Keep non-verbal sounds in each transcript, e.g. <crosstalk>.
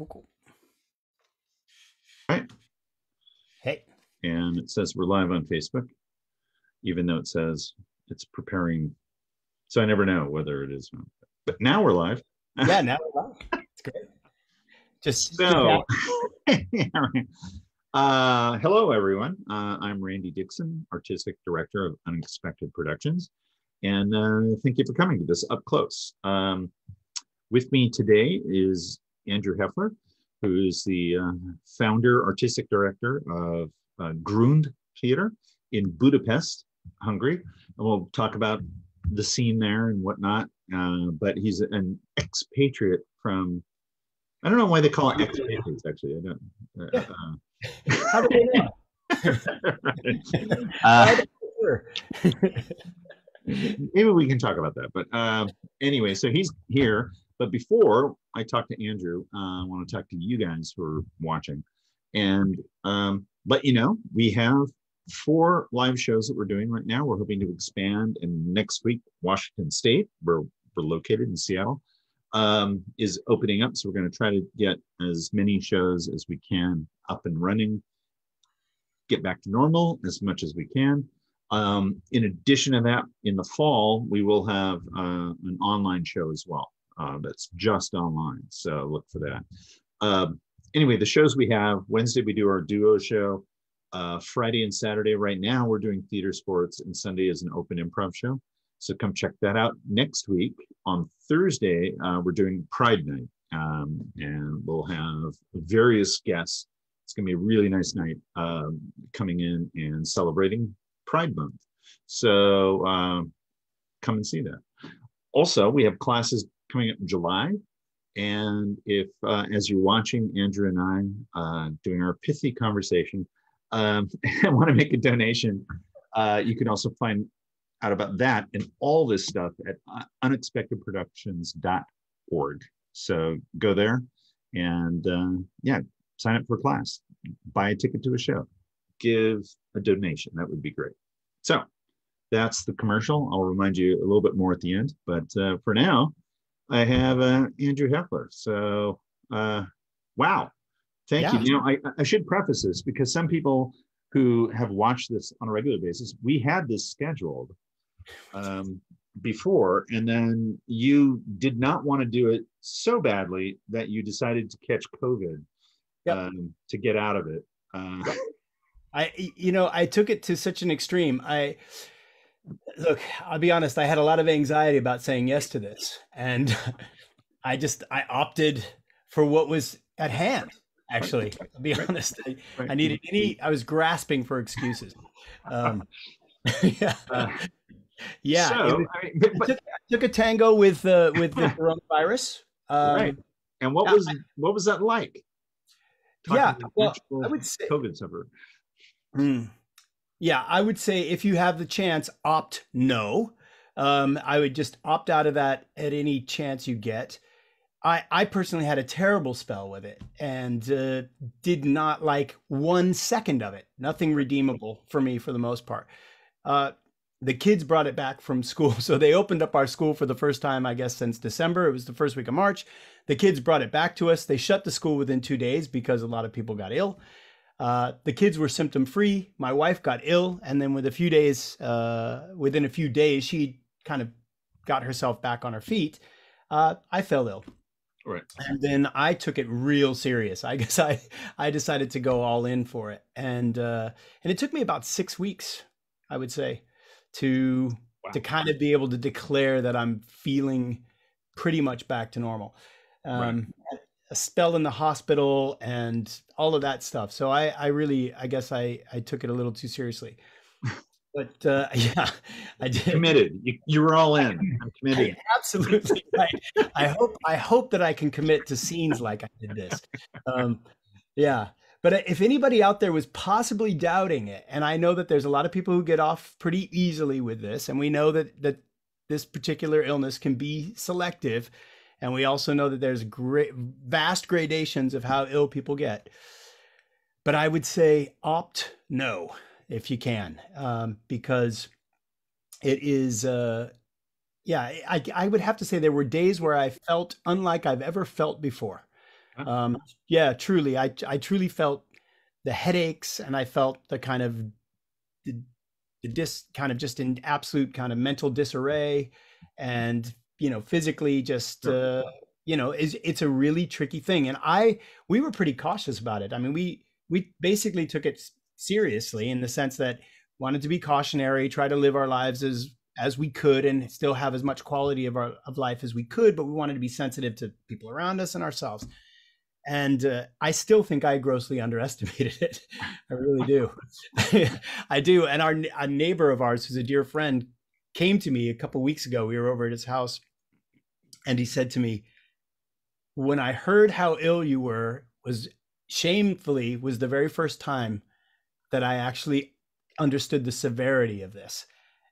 cool, cool. Right. Hey. And it says we're live on Facebook, even though it says it's preparing. So I never know whether it is. But now we're live. <laughs> Yeah, now we're live. It's great. Just So, <laughs> <laughs> uh, hello everyone. Uh, I'm Randy Dixon, Artistic Director of Unexpected Productions. And uh, thank you for coming to this up close. Um, with me today is Andrew Hefler, who is the uh, founder, artistic director of uh, Grund Theater in Budapest, Hungary. And we'll talk about the scene there and whatnot. Uh, but he's an expatriate from, I don't know why they call it expatriates, actually. I don't. Uh, Yeah. uh, <laughs> How do they know? <laughs> uh, <laughs> maybe we can talk about that. But um, anyway, so he's here. But before I talk to Andrew, uh, I want to talk to you guys who are watching and um, let you know we have four live shows that we're doing right now. We're hoping to expand. And next week, Washington State, where we're located in Seattle, um, is opening up. So we're going to try to get as many shows as we can up and running, get back to normal as much as we can. Um, in addition to that, in the fall, we will have uh, an online show as well. Uh, that's just online. So look for that. Um, anyway, the shows we have Wednesday, we do our duo show. Uh, Friday and Saturday, right now, we're doing theater sports, and Sunday is an open improv show. So come check that out. Next week, on Thursday, uh, we're doing Pride Night, um, and we'll have various guests. It's going to be a really nice night um, coming in and celebrating Pride Month. So um, come and see that. Also, we have classes coming up in July. And if, uh, as you're watching Andrew and I uh, doing our pithy conversation, um, <laughs> and want to make a donation, uh, you can also find out about that and all this stuff at uh, unexpectedproductions.org. So go there and uh, yeah, sign up for class, buy a ticket to a show, give a donation. That would be great. So that's the commercial. I'll remind you a little bit more at the end, but uh, for now, I have uh, Andrew Hefler. So, uh, wow, thank Yeah. you. You know, I, I should preface this because some people who have watched this on a regular basis, we had this scheduled um, before, and then you did not want to do it so badly that you decided to catch COVID Yep. um, to get out of it. Uh, <laughs> I, you know, I took it to such an extreme. I look, I'll be honest, I had a lot of anxiety about saying yes to this. And <laughs> I just, I opted for what was at hand, actually. I'll be honest. I, I needed any, I was grasping for excuses. Um, <laughs> yeah. Uh, yeah. So, it was- I mean, but- I took, I took a tango with, uh, with the coronavirus. Um, right. And what was what was that like? Yeah, Talking well, I would say, COVID sufferer. Mm. Yeah, I would say if you have the chance, opt no. Um, I would just opt out of that at any chance you get. I, I personally had a terrible spell with it and uh, did not like one second of it. Nothing redeemable for me for the most part. Uh, the kids brought it back from school. <laughs> So they opened up our school for the first time, I guess, since December. It was the first week of March. The kids brought it back to us. They shut the school within two days because a lot of people got ill. Uh, the kids were symptom free. My wife got ill, and then with a few days, uh, within a few days, she kind of got herself back on her feet. Uh, I fell ill, Right. and then I took it real serious. I <laughs> guess I I decided to go all in for it, and uh, and it took me about six weeks, I would say, to Wow. to kind of be able to declare that I'm feeling pretty much back to normal. Um, A spell in the hospital and all of that stuff. So I, I really, I guess I, I took it a little too seriously. But uh, <laughs> yeah, I did. Committed. You, you were all in. I'm I- committed. absolutely <laughs> right. I hope I hope that I can commit to scenes like I did this. Um, yeah, but if anybody out there was possibly doubting it, and I know that there's a lot of people who get off pretty easily with this, and we know that that this particular illness can be selective, and we also know that there's great vast gradations of how ill people get. But I would say opt no if you can, um, because it is. Uh, yeah, I, I would have to say there were days where I felt unlike I've ever felt before. Um, yeah, truly, I I truly felt the headaches, and I felt the kind of the, the dis kind of just in absolute kind of mental disarray, and you know, physically just. Uh, you know, is it's a really tricky thing, and I we were pretty cautious about it. I mean, we we basically took it seriously in the sense that wanted to be cautionary, try to live our lives as as we could and still have as much quality of our of life as we could, but we wanted to be sensitive to people around us and ourselves. And uh, I still think I grossly underestimated <laughs> it. I really do. <laughs> I do. And our a neighbor of ours, who's a dear friend, came to me a couple weeks ago. We were over at his house, and he said to me, "When I heard how ill you were, was shamefully was the very first time that I actually understood the severity of this."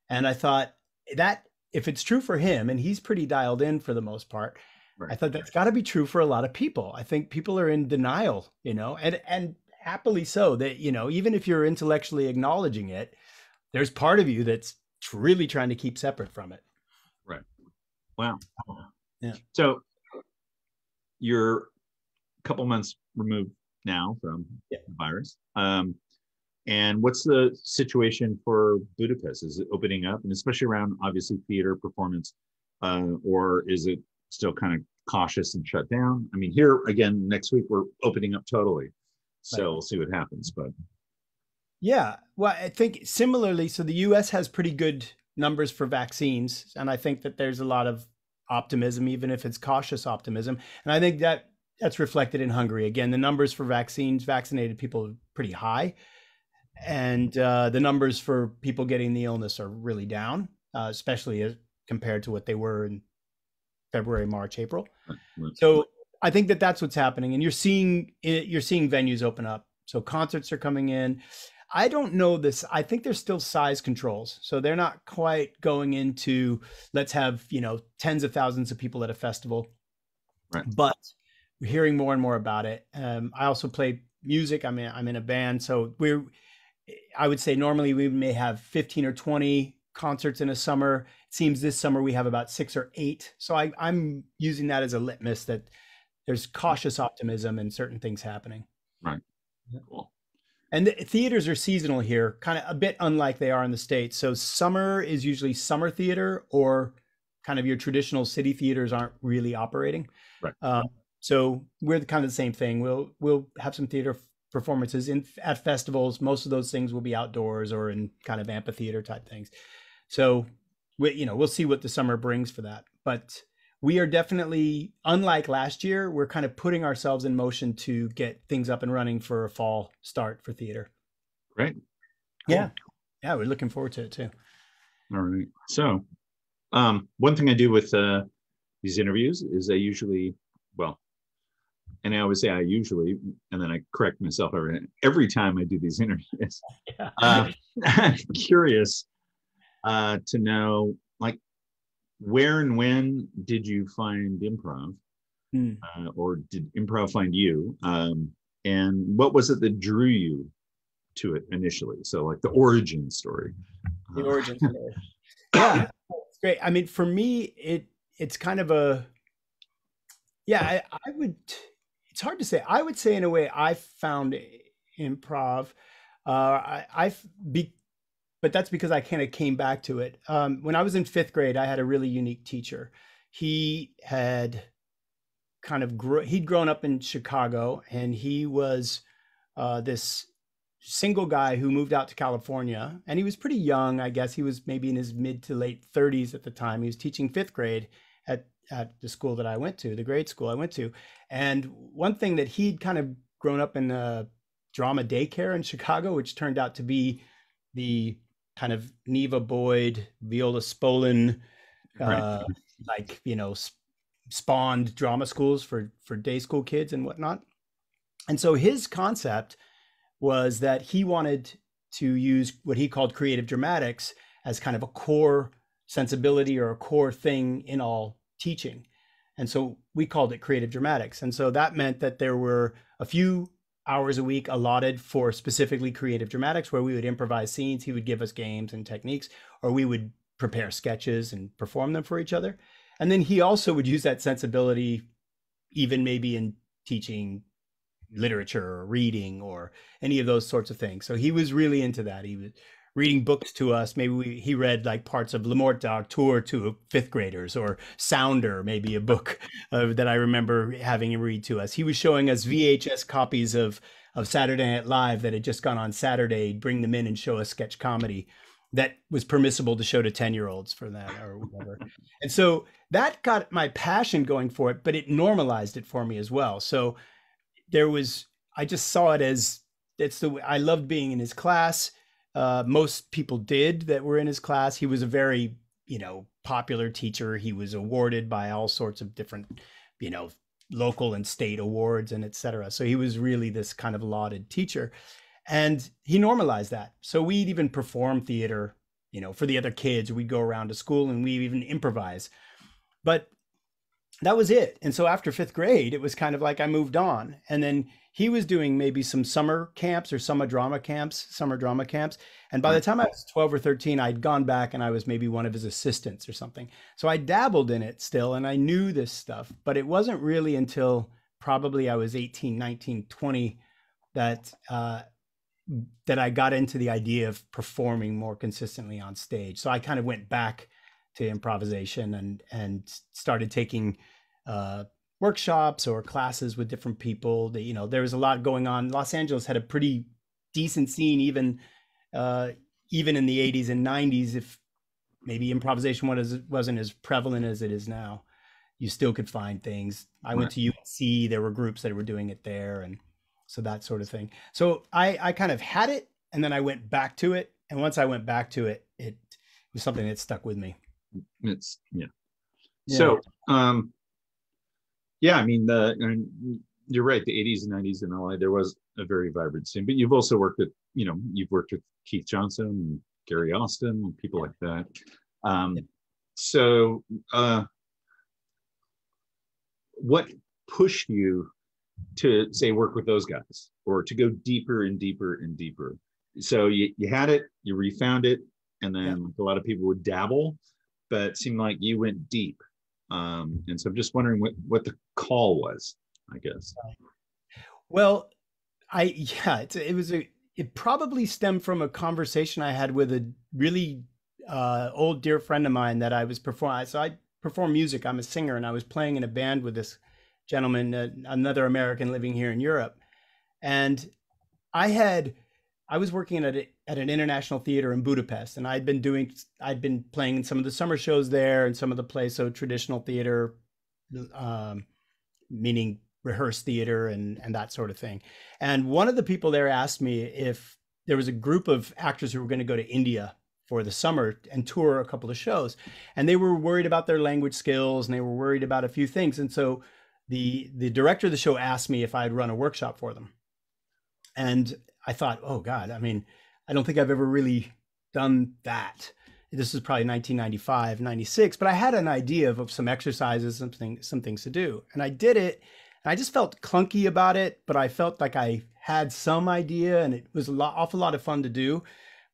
And I thought that if it's true for him, and he's pretty dialed in for the most part, right. I thought that's got to be true for a lot of people. I think people are in denial, you know, and and happily so. That you know, even if you're intellectually acknowledging it, there's part of you that's really trying to keep separate from it. Right. Wow. Yeah. So you're a couple months removed now from yeah. the virus. Um, and what's the situation for Budapest? Is it opening up, and especially around obviously theater performance, uh, or is it still kind of cautious and shut down? I mean, here again next week we're opening up totally, so right. we'll see what happens. But yeah, well, I think similarly, so the U.S. has pretty good numbers for vaccines, and I think that there's a lot of optimism, even if it's cautious optimism, and I think that that's reflected in Hungary. Again, the numbers for vaccines, vaccinated people, are pretty high and uh, the numbers for people getting the illness are really down, uh, especially as compared to what they were in February, March, April. So I think that that's what's happening, and you're seeing you're seeing venues open up. So concerts are coming in. I don't know this. I think there's still size controls, so they're not quite going into let's have you know tens of thousands of people at a festival. Right. But we're hearing more and more about it. Um, I also play music. I'm in, I'm in a band, so we're I would say normally we may have 15 or 20 concerts in a summer. It seems this summer we have about six or eight. So I, I'm using that as a litmus that there's cautious optimism and certain things happening. Right. Cool. And the theaters are seasonal here, kind of a bit unlike they are in the States. So summer is usually summer theater or kind of your traditional city theaters aren't really operating. Right. Um, so we're kind of the same thing. We'll we'll have some theater performances in at festivals. Most of those things will be outdoors or in kind of amphitheater type things. So we, you know, we'll see what the summer brings for that. But we are definitely, unlike last year, we're kind of putting ourselves in motion to get things up and running for a fall start for theater. Great. Cool. Yeah. Yeah, we're looking forward to it too. All right. So, um, one thing I do with uh, these interviews is I usually, well, and I always say I usually, and then I correct myself every every time I do these <laughs> interviews. Yeah. Uh, <laughs> I'm curious uh, to know, like, where and when did you find improv, hmm. uh, or did improv find you? Um, and what was it that drew you to it initially? So, like the origin story. The origin <laughs> story. yeah, it's great. I mean, for me, it it's kind of a yeah. I, I would it's hard to say. I would say in a way I found improv. Uh, I, I've be, but that's because I kind of came back to it. Um, when I was in fifth grade, I had a really unique teacher. He had kind of gr- he'd grown up in Chicago, and he was uh, this single guy who moved out to California, and he was pretty young. I guess he was maybe in his mid to late 30s at the time. He was teaching fifth grade at at the school that I went to, the grade school I went to. And one thing that he'd kind of grown up in a drama daycare in Chicago, which turned out to be the kind of Neva Boyd, Viola Spolin, uh, like, you know, spawned drama schools for, for day school kids and whatnot. And so his concept was that he wanted to use what he called creative dramatics as kind of a core sensibility or a core thing in all teaching. And so we called it creative dramatics. And so that meant that there were a few hours a week allotted for specifically creative dramatics where we would improvise scenes. He would give us games and techniques, or we would prepare sketches and perform them for each other. And then he also would use that sensibility, even maybe in teaching literature or reading or any of those sorts of things. So he was really into that. He was reading books to us. Maybe we, he read like parts of Le Morte d'Arthur to fifth graders or Sounder, maybe a book <laughs> uh, that I remember having him read to us. He was showing us VHS copies of of Saturday Night Live that had just gone on Saturday, bring them in and show us sketch comedy that was permissible to show to 10 year olds for that or whatever. and so that got my passion going for it, but it normalized it for me as well. So there was, I just saw it as it's the way I loved being in his class. Uh, most people did that were in his class. He was a very, you know, popular teacher. He was awarded by all sorts of different, you know, local and state awards and etc. So he was really this kind of lauded teacher. And he normalized that. So we'd even perform theater, you know, for the other kids. We'd go around to school and we'd even improvise. But that was it. And so after fifth grade, it was kind of like I moved on. And then he was doing maybe some summer camps or summer drama camps, summer drama camps. And by the time I was 12 or 13, I'd gone back and I was maybe one of his assistants or something. So I dabbled in it still and I knew this stuff, but it wasn't really until probably I was 18, 19, 20 that uh, that I got into the idea of performing more consistently on stage. So I kind of went back to improvisation and and started taking uh, workshops or classes with different people. That you know there was a lot going on. Los Angeles had a pretty decent scene even uh, even in the 80s and 90s. If maybe improvisation wasn't as prevalent as it is now, you still could find things. I right. went to UNC. There were groups that were doing it there and so that sort of thing. So I I kind of had it, and then I went back to it, and once I went back to it, it was something that stuck with me. It's yeah. yeah. So um, yeah, I mean the I mean, you're right. The 80s and 90s in LA, there was a very vibrant scene. But you've also worked with you know you've worked with Keith Johnstone, and Gary Austin, and people like that. Um, yeah. So uh, what pushed you to say work with those guys or to go deeper and deeper and deeper. So you, you had it, you refound it, and then yeah. a lot of people would dabble, but it seemed like you went deep. Um, and so I'm just wondering what, what the call was, I guess. Well, I, yeah, it, it was a, it probably stemmed from a conversation I had with a really uh, old dear friend of mine that I was performing. So I perform music. I'm a singer, and I was playing in a band with this gentleman, uh, another American living here in Europe, and I had I was working at a, at an international theater in Budapest, and I'd been doing I'd been playing in some of the summer shows there and some of the plays, so traditional theater, um, meaning rehearsed theater and and that sort of thing. And one of the people there asked me if there was a group of actors who were going to go to India for the summer and tour a couple of shows, and they were worried about their language skills and they were worried about a few things, and so the the director of the show asked me if I'd run a workshop for them, and I thought, oh God, I mean, I don't think I've ever really done that. This is probably 1995, 96, but I had an idea of, of some exercises, something, some things to do, and I did it. And I just felt clunky about it, but I felt like I had some idea, and it was a lot, awful lot of fun to do,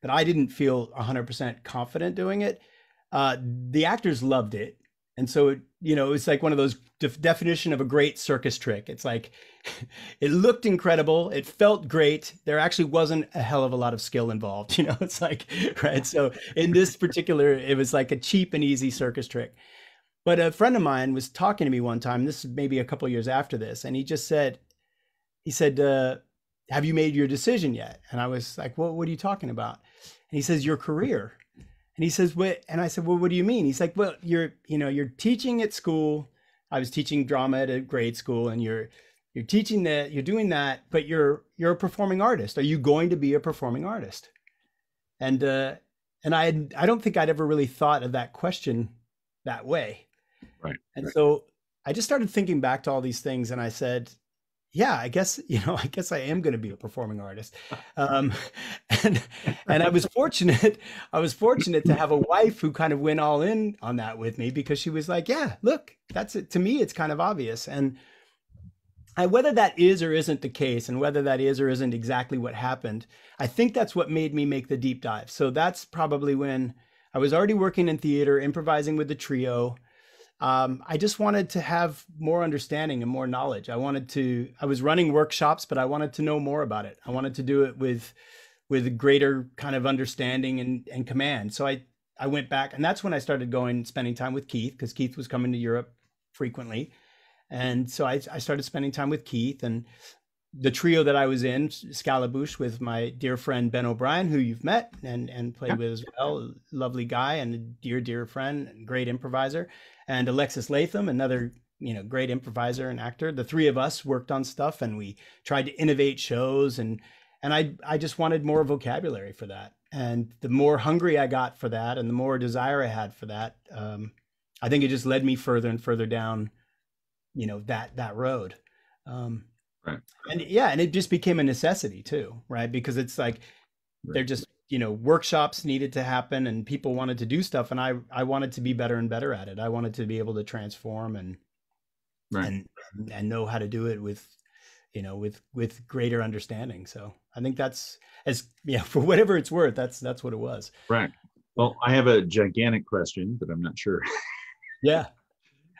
but I didn't feel 100% confident doing it. Uh, the actors loved it, and so it, you know, it's like one of those def- definition of a great circus trick. It's like <laughs> it looked incredible, it felt great. There actually wasn't a hell of a lot of skill involved. <laughs> You know, it's like right. So in this particular, it was like a cheap and easy circus trick. But a friend of mine was talking to me one time. This is maybe a couple years after this, and he just said, he said, uh, "Have you made your decision yet?" And I was like, "Well, what are you talking about?" And he says, "Your career." And he says, "What?" And I said, "Well, what do you mean?" He's like, "Well, you're, you know, you're teaching at school. I was teaching drama at a grade school, and you're, you're teaching that, you're doing that, but you're, you're a performing artist. Are you going to be a performing artist?" And uh, and I, had, I don't think I'd ever really thought of that question that way. Right. And right. so I just started thinking back to all these things, and I said, yeah, I guess <laughs> you know, I guess I am going to be a performing artist, <laughs> um, <laughs> and and I was fortunate. I was fortunate to have a wife who kind of went all in on that with me because she was like, "Yeah, look, that's it." To me, it's kind of obvious, and I, whether that is or isn't the case, and whether that is or isn't exactly what happened, I think that's what made me make the deep dive. So that's probably when I was already working in theater, improvising with the trio, um, I just wanted to have more understanding and more knowledge. I wanted to. I was running workshops, but I wanted to know more about it. I wanted to do it with with greater kind of understanding and, and command. So I I went back, and that's when I started going spending time with Keith because Keith was coming to Europe frequently, and so I, I started spending time with Keith and the trio that I was in, Scalabouche, with my dear friend Ben O'Brien, who you've met and and played yeah. with as well, lovely guy and a dear dear friend, great improviser, and Alexis Latham, another you know great improviser and actor. The three of us worked on stuff and we tried to innovate shows and and I I just wanted more vocabulary for that. And the more hungry I got for that, and the more desire I had for that, um, I think it just led me further and further down, you know that that road. Um, Right. And yeah, and it just became a necessity too, right? Because it's like right. they're just you know workshops needed to happen and people wanted to do stuff and i i wanted to be better and better at it i wanted to be able to transform and right. and and know how to do it with you know with with greater understanding so i think that's as yeah <laughs> for whatever it's worth that's that's what it was right well i have a gigantic question but i'm not sure yeah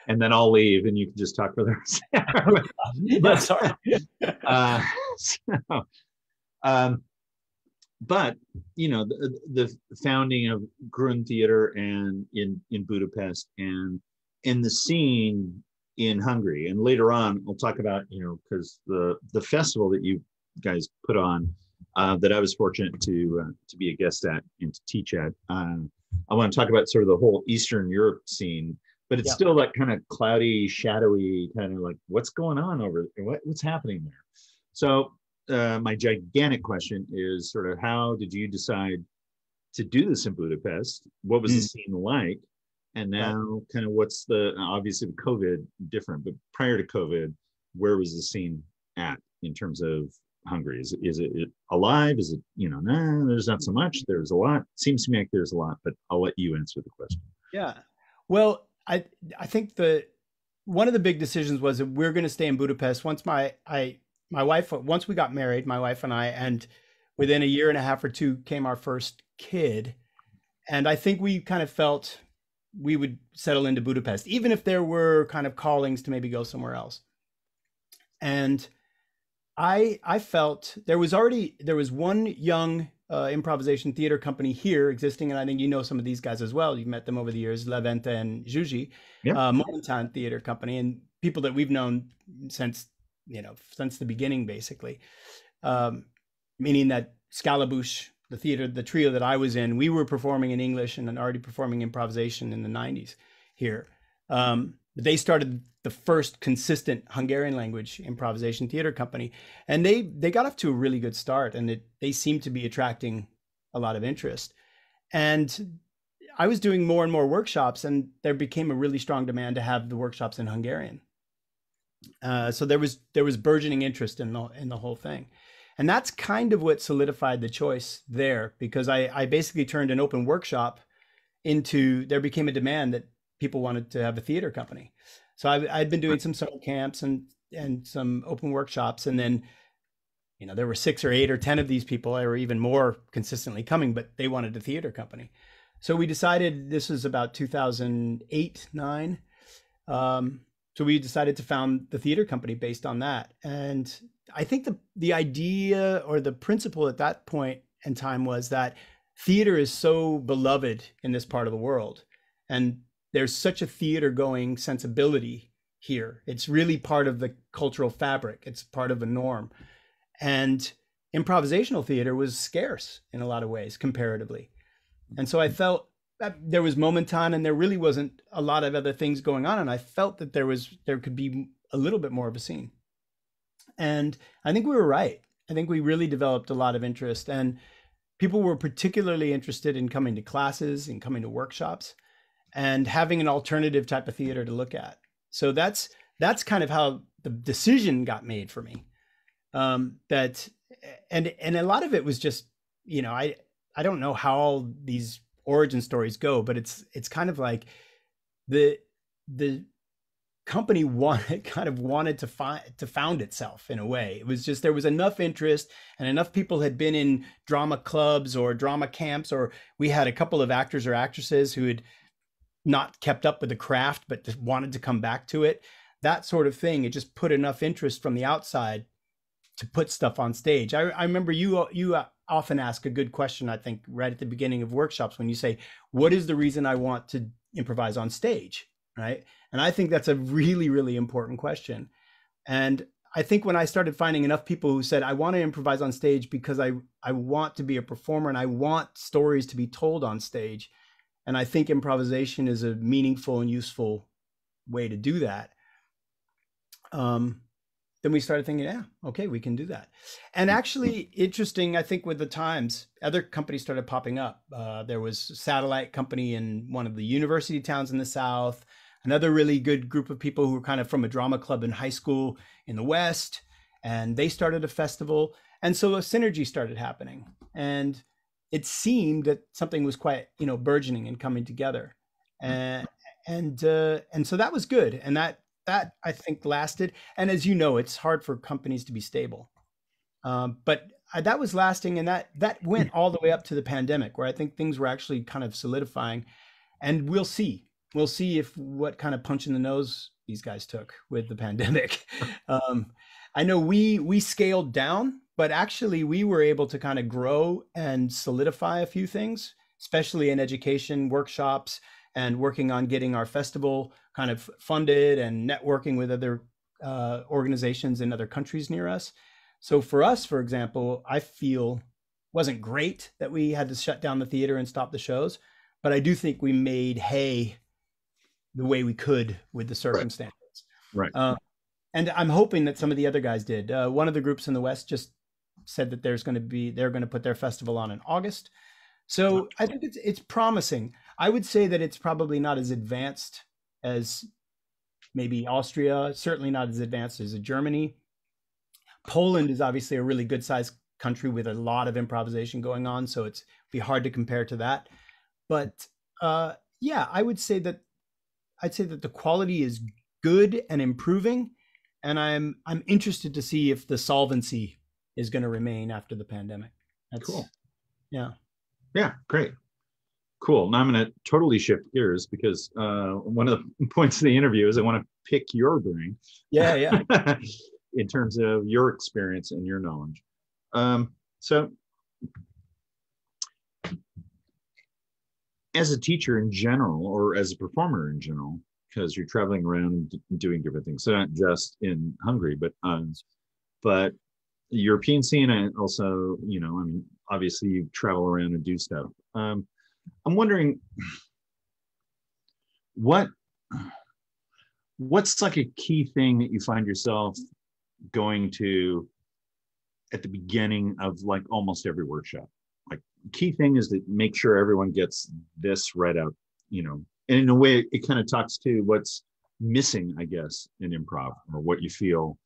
and then I'll leave and you can just talk for the rest. but, <laughs> sorry. <laughs> uh, so, um, but you know the, the founding of Grund Theater and in in Budapest and in the scene in Hungary and later on I'll talk about you know because the the festival that you guys put on uh, that I was fortunate to uh, to be a guest at and to teach at. Um, I want to talk about sort of the whole Eastern Europe scene but it's still that kind of cloudy, shadowy kind of like what's going on over what, what's happening there. So uh, my gigantic question is sort of how did you decide to do this in Budapest? What was mm. the scene like? And now, kind of, what's the obviously the COVID different, but prior to COVID, where was the scene at in terms of Hungary? Is it, is it alive? Is it you know? Nah, there's not so much. There's a lot. Seems to me like there's a lot, but I'll let you answer the question. Yeah. Well, I I think the one of the big decisions was that we're going to stay in Budapest. Once my I my wife once we got married, my wife and I, and within a year and a half or two came our first kid, and I think we kind of felt we would settle into Budapest, even if there were kind of callings to maybe go somewhere else. And I I felt there was already there was one young uh, improvisation theater company here existing, and I think you know some of these guys as well. You've met them over the years, Levente and Juji, yeah. uh, Momentan Theater Company, and people that we've known since you know since the beginning, basically. Um, meaning that Scalabouche, the theater, the trio that I was in, we were performing in English and already performing improvisation in the '90s here. Um, they started the first consistent Hungarian language improvisation theater company, and they they got off to a really good start, and it, they seemed to be attracting a lot of interest. And I was doing more and more workshops, and there became a really strong demand to have the workshops in Hungarian. Uh, so there was there was burgeoning interest in the in the whole thing, and that's kind of what solidified the choice there because I I basically turned an open workshop into there became a demand that people wanted to have a theater company. So I, I'd been doing some summer camps and and some open workshops, and then you know there were six or eight or ten of these people, or even more consistently coming, but they wanted a theater company. So we decided this was about 2008 nine. Um, so we decided to found the theater company based on that, and I think the the idea or the principle at that point in time was that theater is so beloved in this part of the world, and there's such a theater going sensibility here. It's really part of the cultural fabric. It's part of a norm. And improvisational theater was scarce in a lot of ways comparatively. And so I felt that there was Momentan and there really wasn't a lot of other things going on and I felt that there was there could be a little bit more of a scene. And I think we were right. I think we really developed a lot of interest and people were particularly interested in coming to classes and coming to workshops and having an alternative type of theater to look at. So that's that's kind of how the decision got made for me. Um, that and and a lot of it was just you know I I don't know how all these origin stories go, but it's it's kind of like the the company <laughs> wanted kind of wanted to find to found itself in a way. It was just there was enough interest and enough people had been in drama clubs or drama camps or we had a couple of actors or actresses who had not kept up with the craft but just wanted to come back to it. That sort of thing it just put enough interest from the outside to put stuff on stage. I, I remember you you uh, often ask a good question i think right at the beginning of workshops when you say what is the reason i want to improvise on stage? Right? And i think that's a really really important question. And I think when I started finding enough people who said, I want to improvise on stage because I, I want to be a performer and I want stories to be told on stage. And I think improvisation is a meaningful and useful way to do that. Um, then we started thinking, yeah, okay, we can do that. And actually, interesting, I think with the times, other companies started popping up. Uh, there was a satellite company in one of the university towns in the South another really good group of people who were kind of from a drama club in high school in the West, and they started a festival. And so a synergy started happening. And it seemed that something was quite, you know, burgeoning and coming together. And and uh, and so that was good. And that that I think lasted. And as you know, it's hard for companies to be stable. Um, but that was lasting, and that that went all the way up to the pandemic, where I think things were actually kind of solidifying. And we'll see we'll see if what kind of punch in the nose these guys took with the <laughs> pandemic. <laughs> um, I know we we scaled down, but actually we were able to kind of grow and solidify a few things, especially in education workshops and working on getting our festival kind of funded and networking with other uh, organizations in other countries near us. So for us, for example, I feel wasn't great that we had to shut down the theater and stop the shows, but I do think we made hay the way we could with the circumstances. Right. right. Uh, and I'm hoping that some of the other guys did. Uh, one of the groups in the West just said that there's going to be they're going to put their festival on in August. So I think it's it's promising. I would say that it's probably not as advanced as maybe Austria, certainly not as advanced as Germany. Poland is obviously a really good sized country with a lot of improvisation going on, so it's be hard to compare to that. But uh, yeah, I would say that I'd say that the quality is good and improving, and I'm I'm interested to see if the solvency is going to remain after the pandemic. That's cool. Yeah. Yeah. Great. Cool. Now I'm going to totally shift gears because uh, one of the <laughs> points of the interview is I want to pick your brain. Yeah. Yeah. <laughs> in terms of your experience and your knowledge. Um, so as a teacher in general, or as a performer in general, because you're traveling around doing different things. So not just in Hungary, but um, but European scene, and also, you know, I mean, obviously you travel around and do stuff. Um, I'm wondering what what's like a key thing that you find yourself going to at the beginning of like almost every workshop like key thing is to make sure everyone gets this right out, you know, and in a way it kind of talks to what's missing, I guess, in improv or what you feel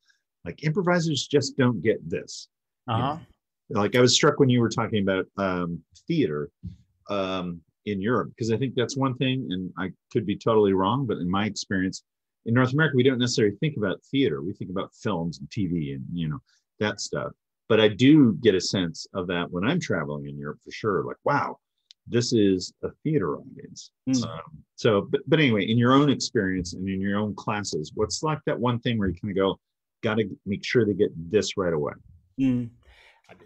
like improvisers just don't get this. Uh-huh. You know? Like I was struck when you were talking about um, theater um, in Europe, because I think that's one thing, and I could be totally wrong, but in my experience, in North America, we don't necessarily think about theater. We think about films and TV and you know that stuff but I do get a sense of that when I'm traveling in Europe for sure. Like, wow, this is a theater audience. Mm. Um, so, but, but anyway, in your own experience and in your own classes, what's like that one thing where you kind of go, got to make sure they get this right away? Mm.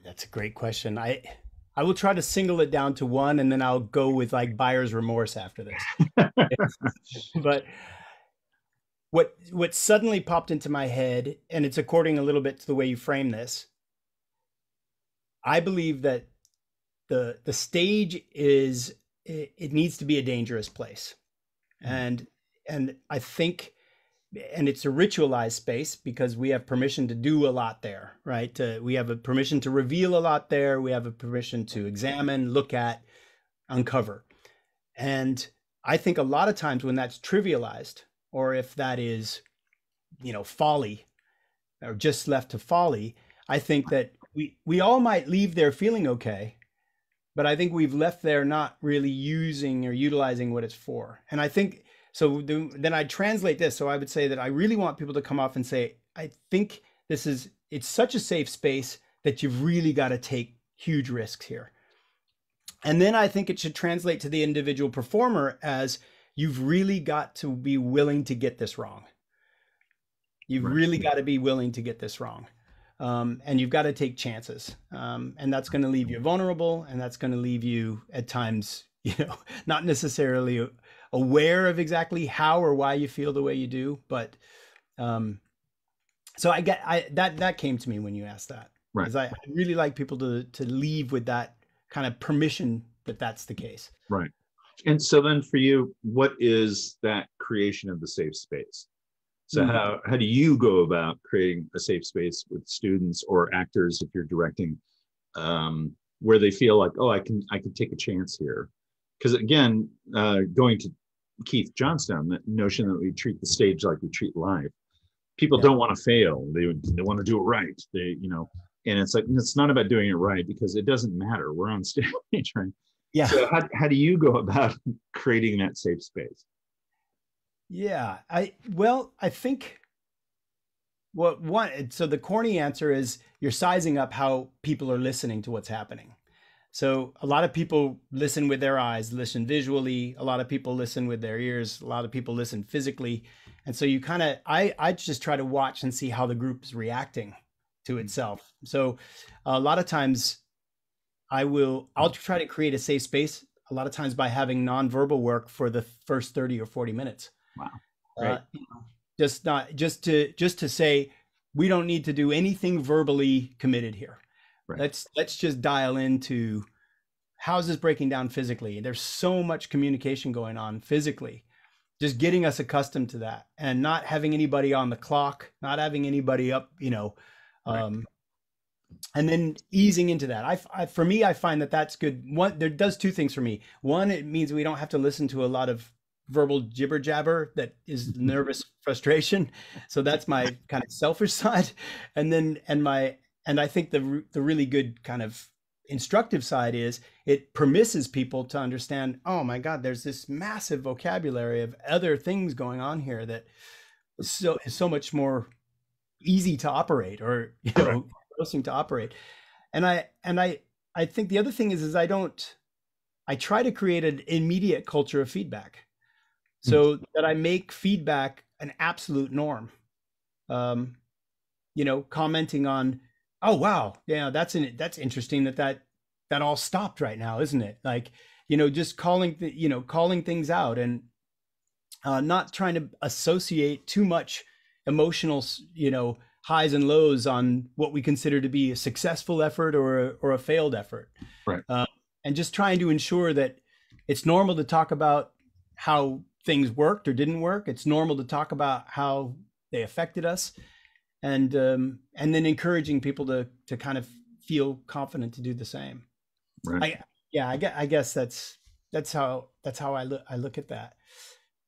That's a great question. I I will try to single it down to one, and then I'll go with like buyer's remorse after this. <laughs> but what what suddenly popped into my head, and it's according a little bit to the way you frame this, I believe that the the stage is it, it needs to be a dangerous place, mm-hmm. and and I think and it's a ritualized space because we have permission to do a lot there, right? Uh, we have a permission to reveal a lot there. We have a permission to examine, look at, uncover. And I think a lot of times when that's trivialized, or if that is, you know, folly, or just left to folly, I think that we we all might leave there feeling okay but i think we've left there not really using or utilizing what it's for and i think so then i translate this so i would say that i really want people to come off and say i think this is it's such a safe space that you've really got to take huge risks here and then i think it should translate to the individual performer as you've really got to be willing to get this wrong. You've Right. really got to be willing to get this wrong. Um, and you've got to take chances. Um, and that's going to leave you vulnerable and that's going to leave you at times, <laughs> you know, not necessarily aware of exactly how or why you feel the way you do. But um, so I get I that that came to me when you asked that. Right. Because I, I really like people to to leave with that kind of permission that that's the case. Right. And so then for you, what is that creation of the safe space? So Mhm. how how do you go about creating a safe space with students or actors if you're directing um, where they feel like, oh, I can I can take a chance here? Because again, uh, going to Keith Johnstone, that notion that we treat the stage like we treat life. People Yeah. don't want to fail. They they want to do it right. They you know, and it's like it's not about doing it right because it doesn't matter. We're on <laughs> stage, right? Yeah. So how, how do you go about <laughs> creating that safe space? Yeah, I well, I think what one so the corny answer is you're sizing up how people are listening to what's happening. So a lot of people listen with their eyes, listen visually, a lot of people listen with their ears, a lot of people listen physically. And so you kind of I I just try to watch and see how the group is reacting to itself. So a lot of times I will I'll try to create a safe space a lot of times by having nonverbal work for the first 30 or 40 minutes. Wow. Uh, Great. you know, just not just to just to say we don't need to do anything verbally committed here. Right. Let's let's just dial into how's this breaking down physically. There's so much communication going on physically. Just getting us accustomed to that and not having anybody on the clock, not having anybody up, you know, Right. um, and then easing into that. I, I, for me, I find that that's good. One, there does two things for me. One, it means we don't have to listen to a lot of verbal jibber jabber that is <laughs> nervous frustration. So that's my kind of selfish <laughs> side, and then and my and I think the the really good kind of instructive side is it permisses people to understand. Oh my God, there's this massive vocabulary of other things going on here that is so is so much more easy to operate or you know engrossing to operate. And i and i i think the other thing is is i don't i try to create an immediate culture of feedback so that i make feedback an absolute norm. Um you know commenting on oh wow. Yeah that's an that's interesting that that that all stopped right now isn't it? Like you know just calling th- you know calling things out and uh, not trying to associate too much emotional you know highs and lows on what we consider to be a successful effort or a, or a failed effort. Right. uh, and just trying to ensure that it's normal to talk about how things worked or didn't work. It's normal to talk about how they affected us and um, and then encouraging people to to kind of feel confident to do the same Right. I, yeah I guess, I guess that's that's how that's how I look I look at that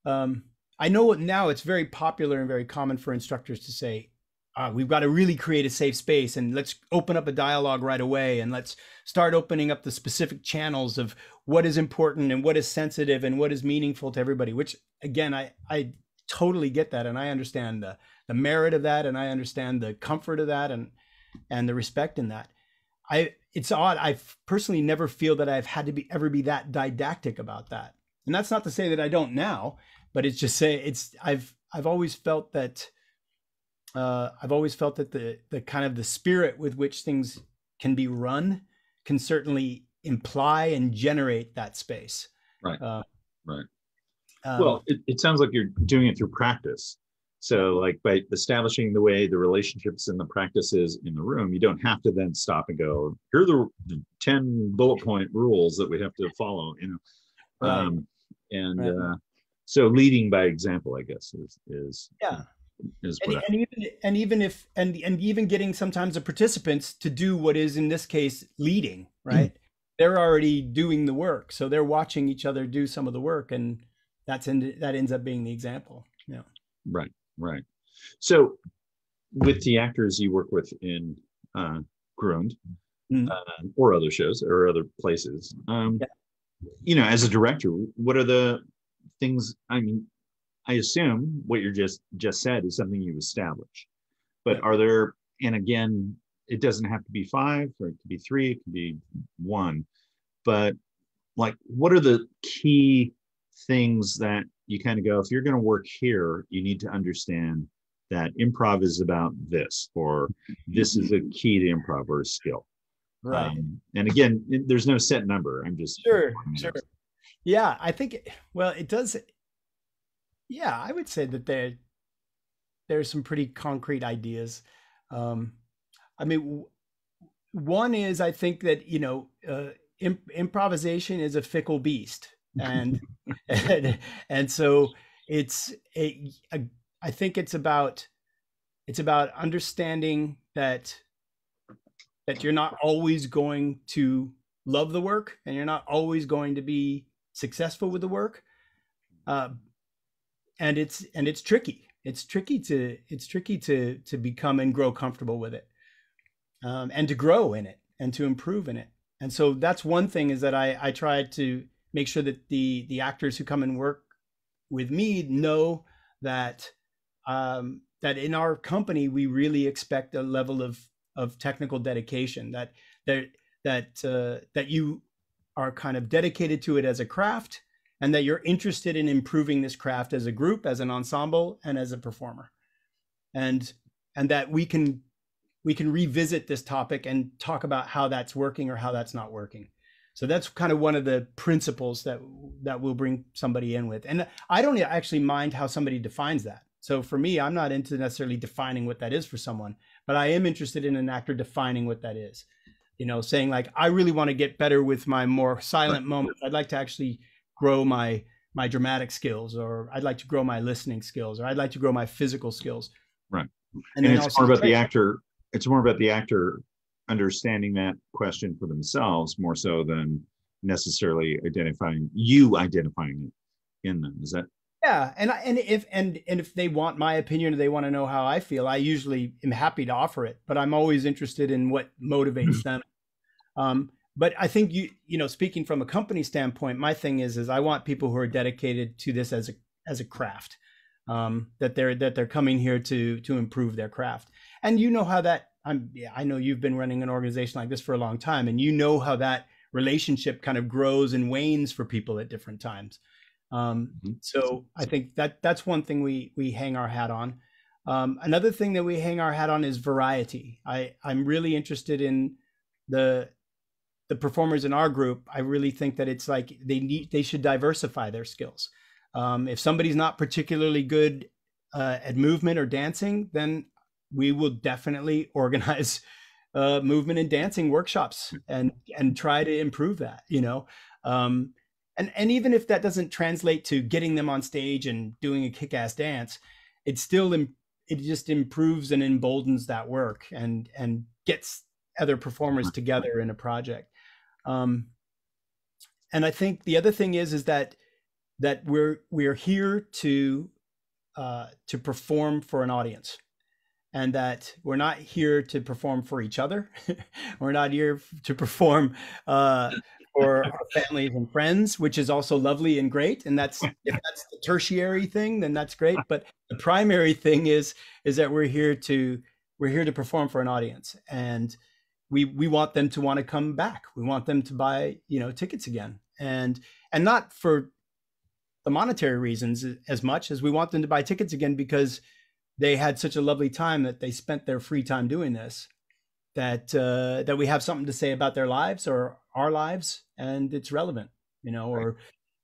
um, I know now it's very popular and very common for instructors to say, uh, we've got to really create a safe space and let's open up a dialogue right away and let's start opening up the specific channels of what is important and what is sensitive and what is meaningful to everybody, which again, I, I totally get that. And I understand the, the merit of that. And I understand the comfort of that and, and the respect in that. I, it's odd. I personally never feel that I've had to be ever be that didactic about that. And that's not to say that I don't now, but it's just say it's I've I've always felt that uh, I've always felt that the the kind of the spirit with which things can be run can certainly imply and generate that space. Right. Uh, Right. um, well, it, it sounds like you're doing it through practice. So, like by establishing the way the relationships and the practices in the room, you don't have to then stop and go, here are the, the 10 bullet point rules that we have to follow, you know. Right. Um, and Right. uh, so leading by example, I guess, is is yeah. is and, I- and even and even if and and even getting sometimes the participants to do what is in this case leading right they're already doing the work so they're watching each other do some of the work and that's in, that ends up being the example yeah Right, right. So, with the actors you work with in uh, Grund Mhm. uh, or other shows or other places, um, Yeah. you know, as a director, what are the things? I mean, I assume what you're just just said is something you establish, but are there? And again, it doesn't have to be five, or it could be three, it could be one, but like, what are the key things that you kind of go, if you're going to work here, you need to understand that improv is about this, or this is a key to improv or a skill. Right. Um, and again, there's no set number. I'm just Sure, sure. Yeah, I think well, it does. Yeah, I would say that there there's some pretty concrete ideas. Um, I mean, one is I think that you know uh, imp- improvisation is a fickle beast, and and, <laughs> <laughs> and so it's a, a, I think it's about it's about understanding that that you're not always going to love the work and you're not always going to be successful with the work. Uh, and it's and it's tricky. It's tricky to it's tricky to to become and grow comfortable with it um, and to grow in it and to improve in it. And so that's one thing is that i i try to make sure that the the actors who come and work with me know that um, that in our company we really expect a level of of technical dedication that that that uh, that you are kind of dedicated to it as a craft and that you're interested in improving this craft as a group as an ensemble and as a performer. And and that we can we can revisit this topic and talk about how that's working or how that's not working so that's kind of one of the principles that that we'll bring somebody in with. And i don't actually mind how somebody defines that. So for me i'm not into necessarily defining what that is for someone but i am interested in an actor defining what that is. You know saying like i really want to get better with my more silent moments. I'd like to actually grow my my dramatic skills or i'd like to grow my listening skills or i'd like to grow my physical skills. Right. and, And, it's more about the actor. It's more about the actor understanding that question for themselves more so than necessarily identifying you identifying it in them. Is that? Yeah and I, and if and and if they want my opinion or they want to know how i feel i usually am happy to offer it but i'm always interested in what motivates <laughs> them. Um but i think you you know speaking from a company standpoint my thing is is i want people who are dedicated to this as a as a craft um that they're that they're coming here to to improve their craft. And you know how that i'm yeah i know you've been running an organization like this for a long time and you know how that relationship kind of grows and wanes for people at different times. Um Mhm. so i think that that's one thing we we hang our hat on. Um, another thing that we hang our hat on is variety. I i'm really interested in the the performers in our group. I really think that it's like they need they should diversify their skills. Um, if somebody's not particularly good uh, at movement or dancing then we will definitely <laughs> organize uh, movement and dancing workshops and and try to improve that you know? Um, and and even if that doesn't translate to getting them on stage and doing a kick-ass dance it still it just improves and emboldens that work and and gets other performers together in a project. Um and i think the other thing is is that that we're we're here to uh to perform for an audience and that we're not here to perform for each other <laughs> we're not here to perform uh for our families and friends, which is also lovely and great. And that's if that's the tertiary thing, then that's great. But the primary thing is is that we're here to we're here to perform for an audience, and we we want them to want to come back. We want them to buy you know tickets again, and and not for the monetary reasons as much as we want them to buy tickets again because they had such a lovely time that they spent their free time doing this that uh, that we have something to say about their lives or our lives and it's relevant you know or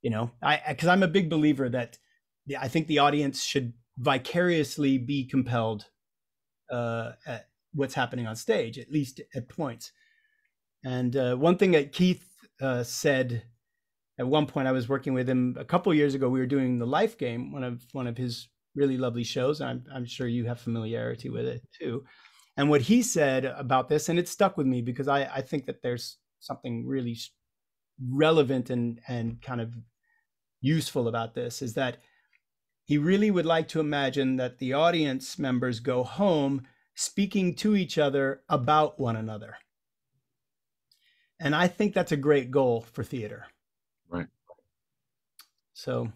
you know i because i'm a big believer that yeah, i think the audience should vicariously be compelled uh, at what's happening on stage at least at points. And uh, one thing that keith uh, said at one point i was working with him a couple years ago we were doing the life game one of one of his really lovely shows and i'm, I'm sure you have familiarity with it too and what he said about this, and it stuck with me because I, I think that there's something really relevant and, and kind of useful about this, is that he really would like to imagine that the audience members go home speaking to each other about one another. And I think that's a great goal for theater. Right. So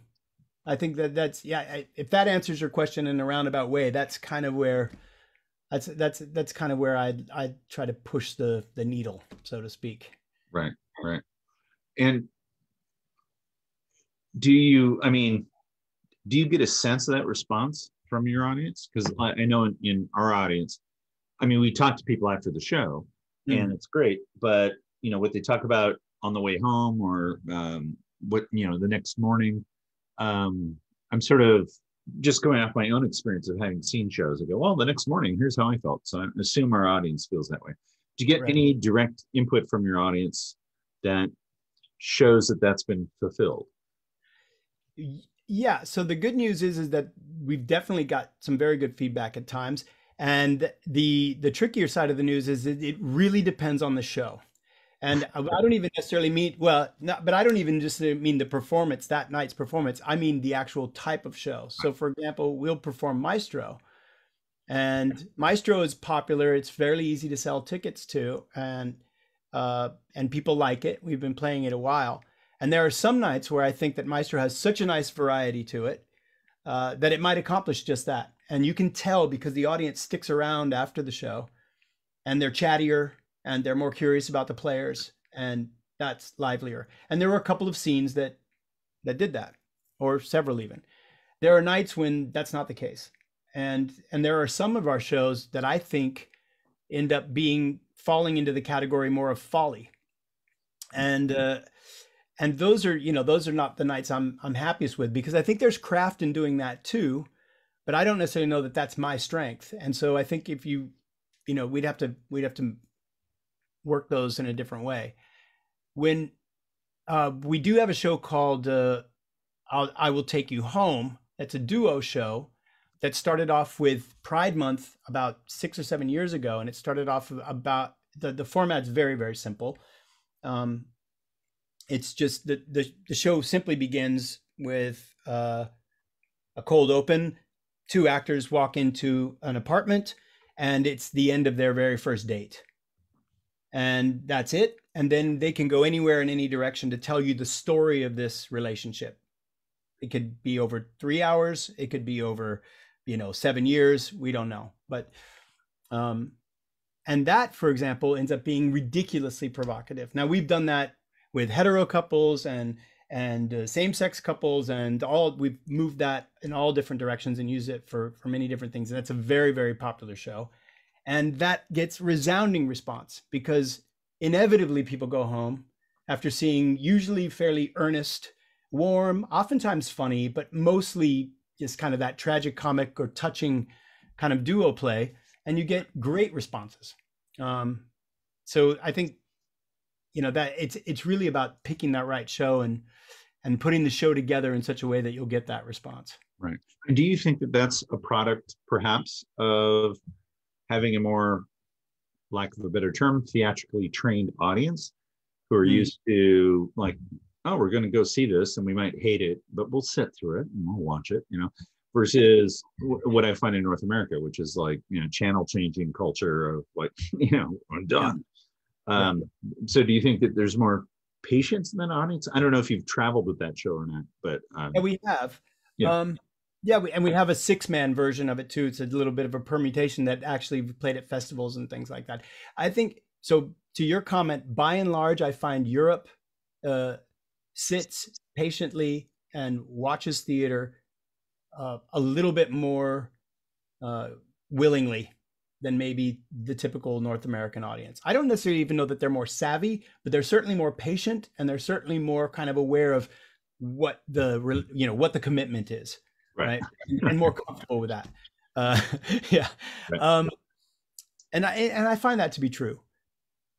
I think that that's, yeah, I, if that answers your question in a roundabout way, that's kind of where that's that's that's kind of where I I try to push the the needle, so to speak. right? Right. And do you? I mean, do you get a sense of that response from your audience? Because I, I, know in, in, our audience, I mean, we talk to people after the show, mm. and it's great. But you know what they talk about on the way home, or um, what you know the next morning. Um, I'm sort of just going off my own experience of having seen shows. I go, well, the next morning, here's how I felt. So I assume our audience feels that way. Do you get right. any direct input from your audience that shows that that's been fulfilled? Yeah. So the good news is is that we've definitely got some very good feedback at times, and the the trickier side of the news is it really depends on the show. And I don't even necessarily mean well, not, but I don't even just mean the performance that night's performance. I mean the actual type of show. So, for example, we'll perform Maestro, and Maestro is popular. It's fairly easy to sell tickets to, and uh, and people like it. We've been playing it a while. And there are some nights where I think that Maestro has such a nice variety to it uh, that it might accomplish just that. And you can tell because the audience sticks around after the show and they're chattier and they're more curious about the players and that's livelier. And there were a couple of scenes that that did that or several even. There are nights when that's not the case. And and there are some of our shows that I think end up being falling into the category more of folly. And uh, and those are you know those are not the nights I'm I'm happiest with because I think there's craft in doing that too, but I don't necessarily know that that's my strength. And so I think if you you know we'd have to we'd have to work those in a different way. When uh, we do have a show called uh, I will Take You Home. That's a duo show that started off with Pride Month about six or seven years ago, and it started off about the the format's very very simple. Um, it's just the, the, the show simply begins with uh, a cold open. Two actors walk into an apartment, and it's the end of their very first date. And that's it. And then they can go anywhere in any direction to tell you the story of this relationship. It could be over three hours. It could be over, you know, seven years. We don't know. But, um, and that, for example, ends up being ridiculously provocative. Now, we've done that with hetero couples and and uh, same-sex couples and all we've moved that in all different directions and use it for for many different things and that's a very very popular show and that gets resounding response because inevitably people go home after seeing usually fairly earnest warm oftentimes funny but mostly just kind of that tragic comic or touching kind of duo play and you get great responses. Um, so i think you know that it's it's really about picking that right show and and putting the show together in such a way that you'll get that response. Right. Do you think that that's a product perhaps of having a more lack of a better term theatrically trained audience who are mm. used to like oh we're going to go see this and we might hate it but we'll sit through it and we'll watch it you know versus what i find in north america which is like you know channel changing culture of like <laughs> you know i'm done um, so do you think that there's more patience than audience? I don't know if you've traveled with that show or not, but um, yeah, we have. Yeah. Um, yeah, we, and we have a six-man version of it too. It's a little bit of a permutation that actually played at festivals and things like that. I think so. To your comment, by and large, I find Europe uh, sits patiently and watches theater uh, a little bit more uh, willingly than maybe the typical North American audience. I don't necessarily even know that they're more savvy, but they're certainly more patient and they're certainly more kind of aware of what the you know what the commitment is, right? right? and more comfortable with that. Uh, <laughs> yeah, right. um, and I and I find that to be true.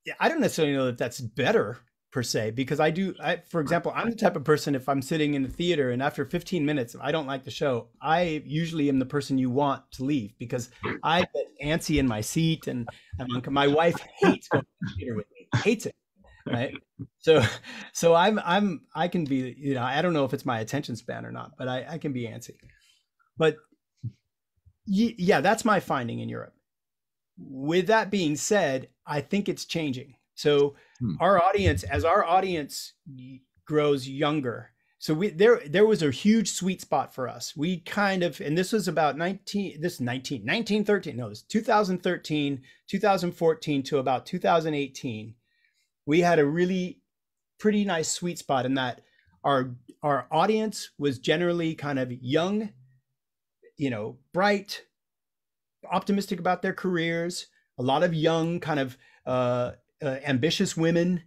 Yeah, i don't necessarily know that that's better per se because I do I for example I'm the type of person if I'm sitting in the theater and after 15 minutes I don't like the show I usually am the person you want to leave because I get antsy in my seat and I'm my wife hates going to the theater with me hates it right so so I'm I'm I can be you know I don't know if it's my attention span or not but I, I can be antsy but yeah that's my finding in Europe with that being said I think it's changing so hmm. our audience, as our audience grows younger, so we there there was a huge sweet spot for us. We kind of and this was about 19 this 19 1913 no it was 2013 2014 to about 2018. We had a really pretty nice sweet spot in that our our audience was generally kind of young, you know, bright, optimistic about their careers. A lot of young, kind of uh, uh, ambitious women.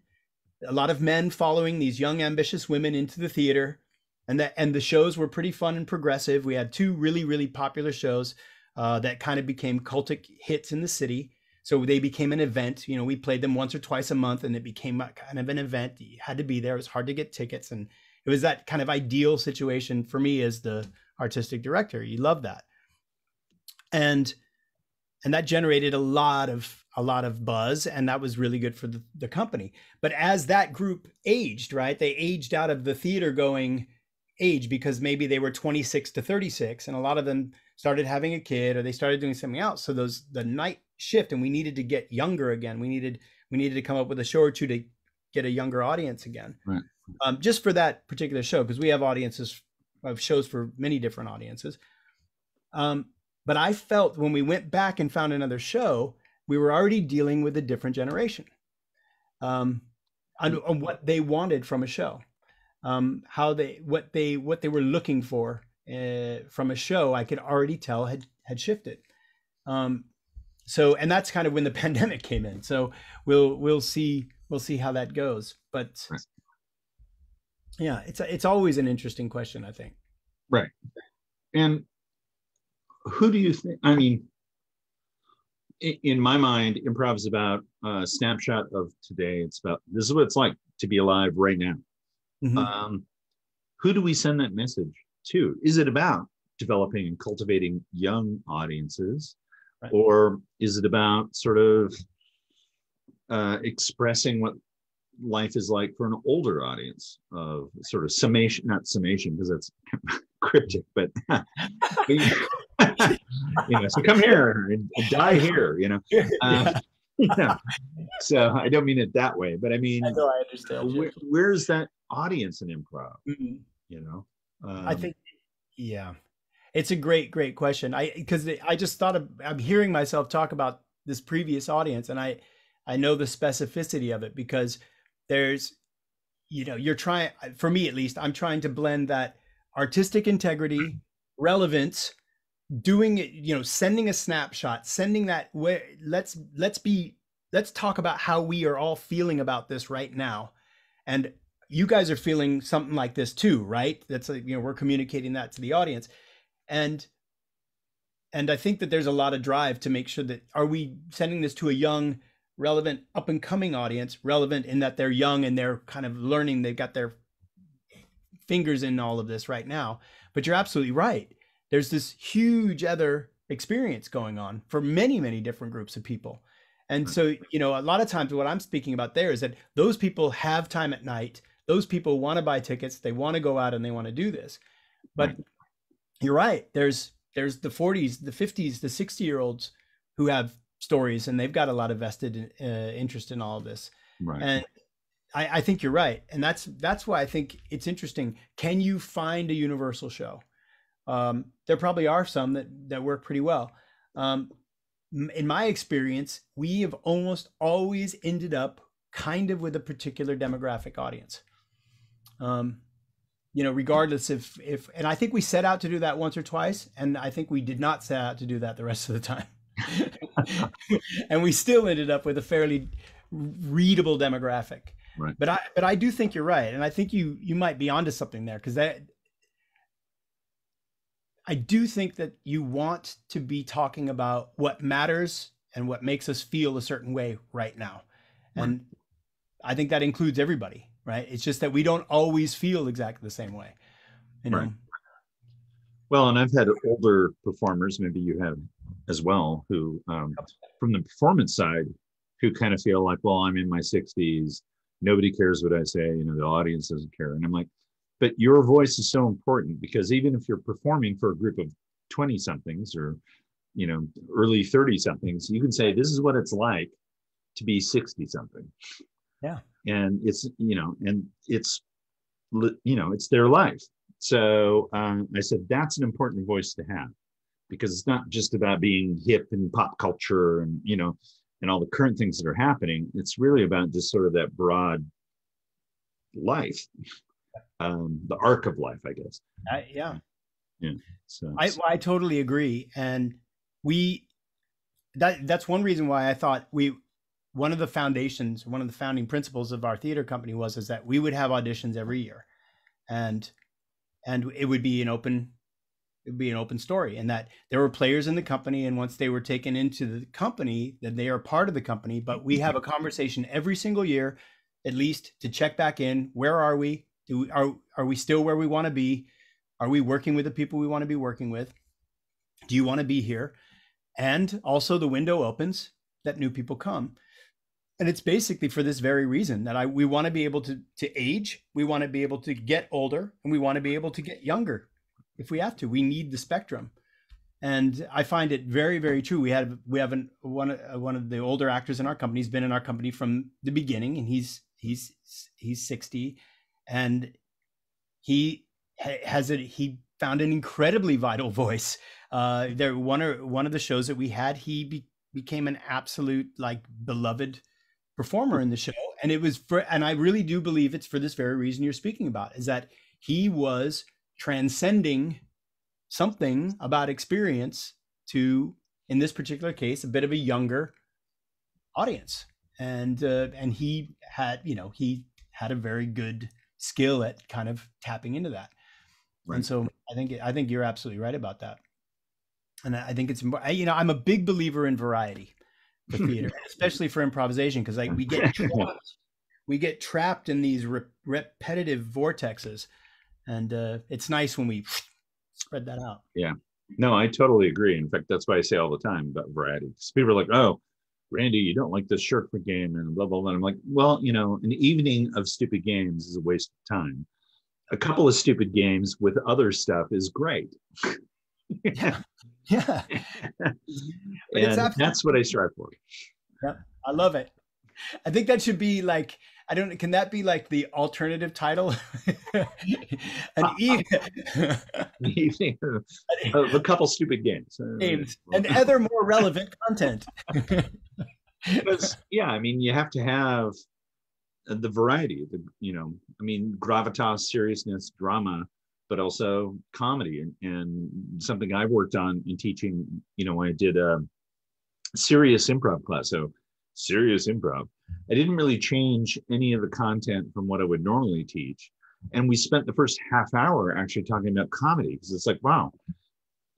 A lot of men following these young, ambitious women into the theater, and that and the shows were pretty fun and progressive. We had two really, really popular shows uh, that kind of became cultic hits in the city. So they became an event. You know, we played them once or twice a month, and it became kind of an event. You had to be there. It was hard to get tickets, and it was that kind of ideal situation for me as the artistic director. You love that, and and that generated a lot of a lot of buzz, and that was really good for the, the company. But as that group aged, right, they aged out of the theater going age because maybe they were 26 to 36 and a lot of them started having a kid or they started doing something else so those the night shift and we needed to get younger again. We needed we needed to come up with a show or two to get a younger audience again. Right. um, just for that particular show because we have audiences of shows for many different audiences. Um, but i felt when we went back and found another show we were already dealing with a different generation um, on, on what they wanted from a show. Um, how they what they what they were looking for uh, from a show i could already tell had had shifted. Um, so and that's kind of when the <laughs> pandemic came in so we'll we'll see we'll see how that goes but Right. yeah it's it's always an interesting question i think Right. And who do you think? I mean, in my mind, improv is about a snapshot of today. It's about this is what it's like to be alive right now. Mhm. Um, who do we send that message to? Is it about developing and cultivating young audiences, Right. or is it about sort of uh, expressing what life is like for an older audience of sort of summation, not summation because that's <laughs> cryptic, but <laughs> you know, so come here and die here, you know. Uh, <laughs> yeah. So I don't mean it that way, but I mean, I know I understand. where, where's that audience in improv? Mhm. You know, I Um, think, yeah, it's a great, great question. I because I just thought of I'm hearing myself talk about this previous audience, and I I know the specificity of it because there's, you know, you're trying for me at least. I'm trying to blend that artistic integrity, <clears throat> relevance, doing it. You know, sending a snapshot, sending that. Where let's let's be let's talk about how we are all feeling about this right now, and you guys are feeling something like this too, right? That's like, you know, we're communicating that to the audience. And and I think that there's a lot of drive to make sure that are we sending this to a young, relevant, up and coming audience, relevant in that they're young and they're kind of learning, they've got their fingers in all of this right now. But you're absolutely right. There's this huge other experience going on for many, many different groups of people. And so, you know, a lot of times what I'm speaking about there is that those people have time at night. Those people want to buy tickets. They want to go out and they want to do this. But. You're right. There's there's the 40s, the 50s, the 60 year olds who have stories and they've got a lot of vested uh, interest in all of this. right. And I, I think you're right, and that's that's why I think it's interesting. Can you find a universal show? Um, there probably are some that that work pretty well. Um, in my experience, we have almost always ended up kind of with a particular demographic audience. Um, you know, regardless if if, and I think we set out to do that once or twice, and I think we did not set out to do that the rest of the time. <laughs> and we still ended up with a fairly readable demographic. Right. But I but I do think you're right, and I think you you might be onto something there because that I do think that you want to be talking about what matters and what makes us feel a certain way right now, and I think that includes everybody. Right? It's just that we don't always feel exactly the same way. You know? Right. Well, and I've had older performers, maybe you have as well, who um, from the performance side, who kind of feel like, well, I'm in my 60s, nobody cares what I say, you know, the audience doesn't care. And I'm like, but your voice is so important because even if you're performing for a group of 20 somethings or, you know, early 30 somethings, you can say, this is what it's like to be 60 something. Yeah. And it's, you know, and it's, you know, it's their life. So um, I said, that's an important voice to have because it's not just about being hip and pop culture and, you know, and all the current things that are happening. It's really about just sort of that broad life. um, the arc of life, I guess. I, yeah. Yeah. So I, I totally agree. And we, that that's one reason why I thought we, one of the foundations, one of the founding principles of our theater company was, is that we would have auditions every year and, and it would be an open, it would be an open story and that there were players in the company. And once they were taken into the company, that they are part of the company, but we have a conversation every single year, at least to check back in. Where are we? Do we, are, are we still where we want to be? Are we working with the people we want to be working with? Do you want to be here? And also the window opens that new people come. And it's basically for this very reason that I we want to be able to to age, we want to be able to get older, and we want to be able to get younger if we have to. We need the spectrum. And I find it very, very true. We have we have an, one one of the older actors in our company. He's been in our company from the beginning, and he's he's he's sixty, and he has it. He found an incredibly vital <laughs> voice. Uh, there one or one of the shows that we had, he be, became an absolute like beloved performer in the show, and it was for. And I really do believe it's for this very reason you're speaking about is that he was transcending something about experience to, in this particular case, a bit of a younger audience, and uh, and he had you know he had a very good skill at kind of tapping into that. Right. And so I think I think you're absolutely right about that. And I think it's you know I'm a big believer in variety for theater, <laughs> especially for improvisation, because like we get <laughs> trapped, we get trapped in these re- repetitive vortexes, and uh, it's nice when we <sniffs> spread that out. Yeah, no, I totally agree. In fact, that's why I say all the time about variety. Because people are like, "Oh, Randy, you don't like this Sherpa game," and blah blah blah. And I'm like, well, you know, an evening of stupid games is a waste of time a couple of stupid games with other stuff is great. <laughs> yeah. Yeah. <laughs> and that's what I strive for. Yeah. I love it. I think that should be like I don't can that be like the alternative title? <laughs> An <laughs> evening a couple stupid games. Uh, games and other more relevant content. yeah, I mean you have to have uh, the variety the you know i mean gravitas seriousness drama but also comedy and, and something i've worked on in teaching you know i did a serious improv class. So serious improv. I didn't really change any of the content from what i would normally teach. And we spent the first half hour actually talking about comedy because it's like wow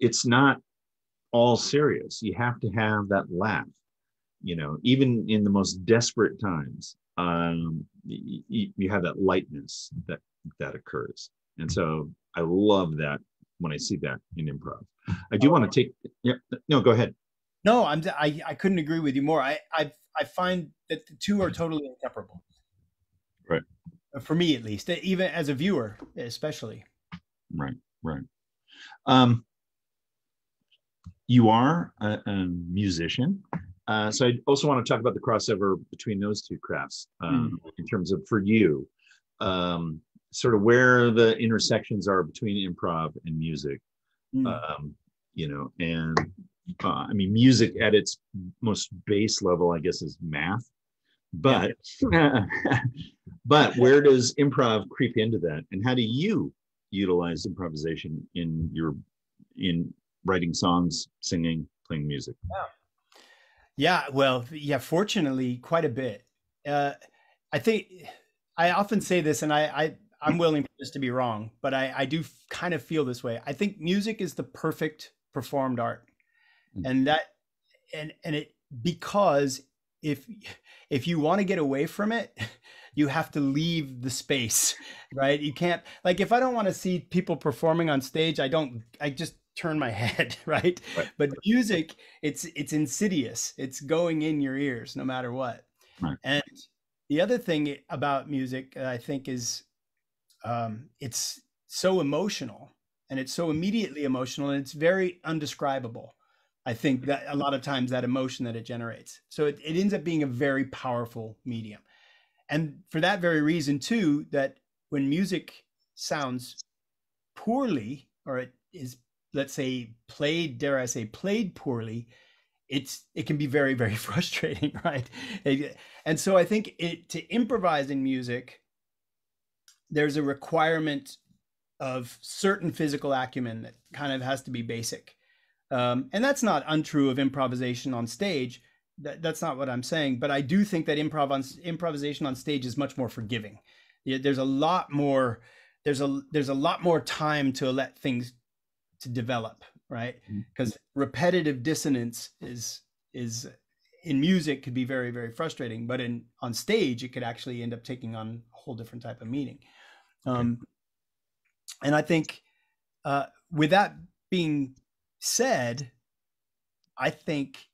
it's not all serious. You have to have that laugh you know even in the most desperate times um, you, you have that lightness that that occurs. And so I love that when I see that in improv. I do want to take yeah no go ahead. No, I'm I, I couldn't agree with you more. I I I find that the two are totally inseparable. Right. Uh, for me at least, even as a viewer, especially. Right, right. Um you are a, a musician uh, so I also want to talk about the crossover between those two crafts um, mm. in terms of for you, um, sort of where the intersections are between improv and music. Mm. Um, you know, and uh, I mean, music at its most base level, I guess, is math. But yeah. <laughs> but where does improv creep into that, and how do you utilize improvisation in your in writing songs, singing, playing music? Yeah. Yeah, well, yeah, fortunately, quite a bit. Uh, I think I often say this, and I, I I'm willing for this to be wrong, but I, I do kind of feel this way. I think music is the perfect performed art, mm-hmm. and that and and it because if if you want to get away from it, <laughs> you have to leave the space, <laughs> right? You can't like if I don't want to see people performing on stage, I don't. I just turn my <laughs> head right? right? but music it's it's insidious it's going in your ears no matter what right. and the other thing about music i think is um, it's so emotional and it's so immediately emotional and it's very undescribable i think that a lot of times that emotion that it generates. So it, it ends up being a very powerful medium. And for that very reason too that when music sounds poorly or it is let's say played dare i say played poorly it's it can be very very <laughs> frustrating right? And so i think it to improvise in music there's a requirement of certain physical acumen that kind of has to be basic. Um, and that's not untrue of improvisation on stage. That, that's not what I'm saying. But I do think that improv on, improvisation on stage is much more forgiving. There's a lot more. There's a there's a lot more time to let things to develop, right? Because mm-hmm. repetitive dissonance is is in music could be very very frustrating, but in on stage it could actually end up taking on a whole different type of meaning. Um, and I think uh, with that being said, I think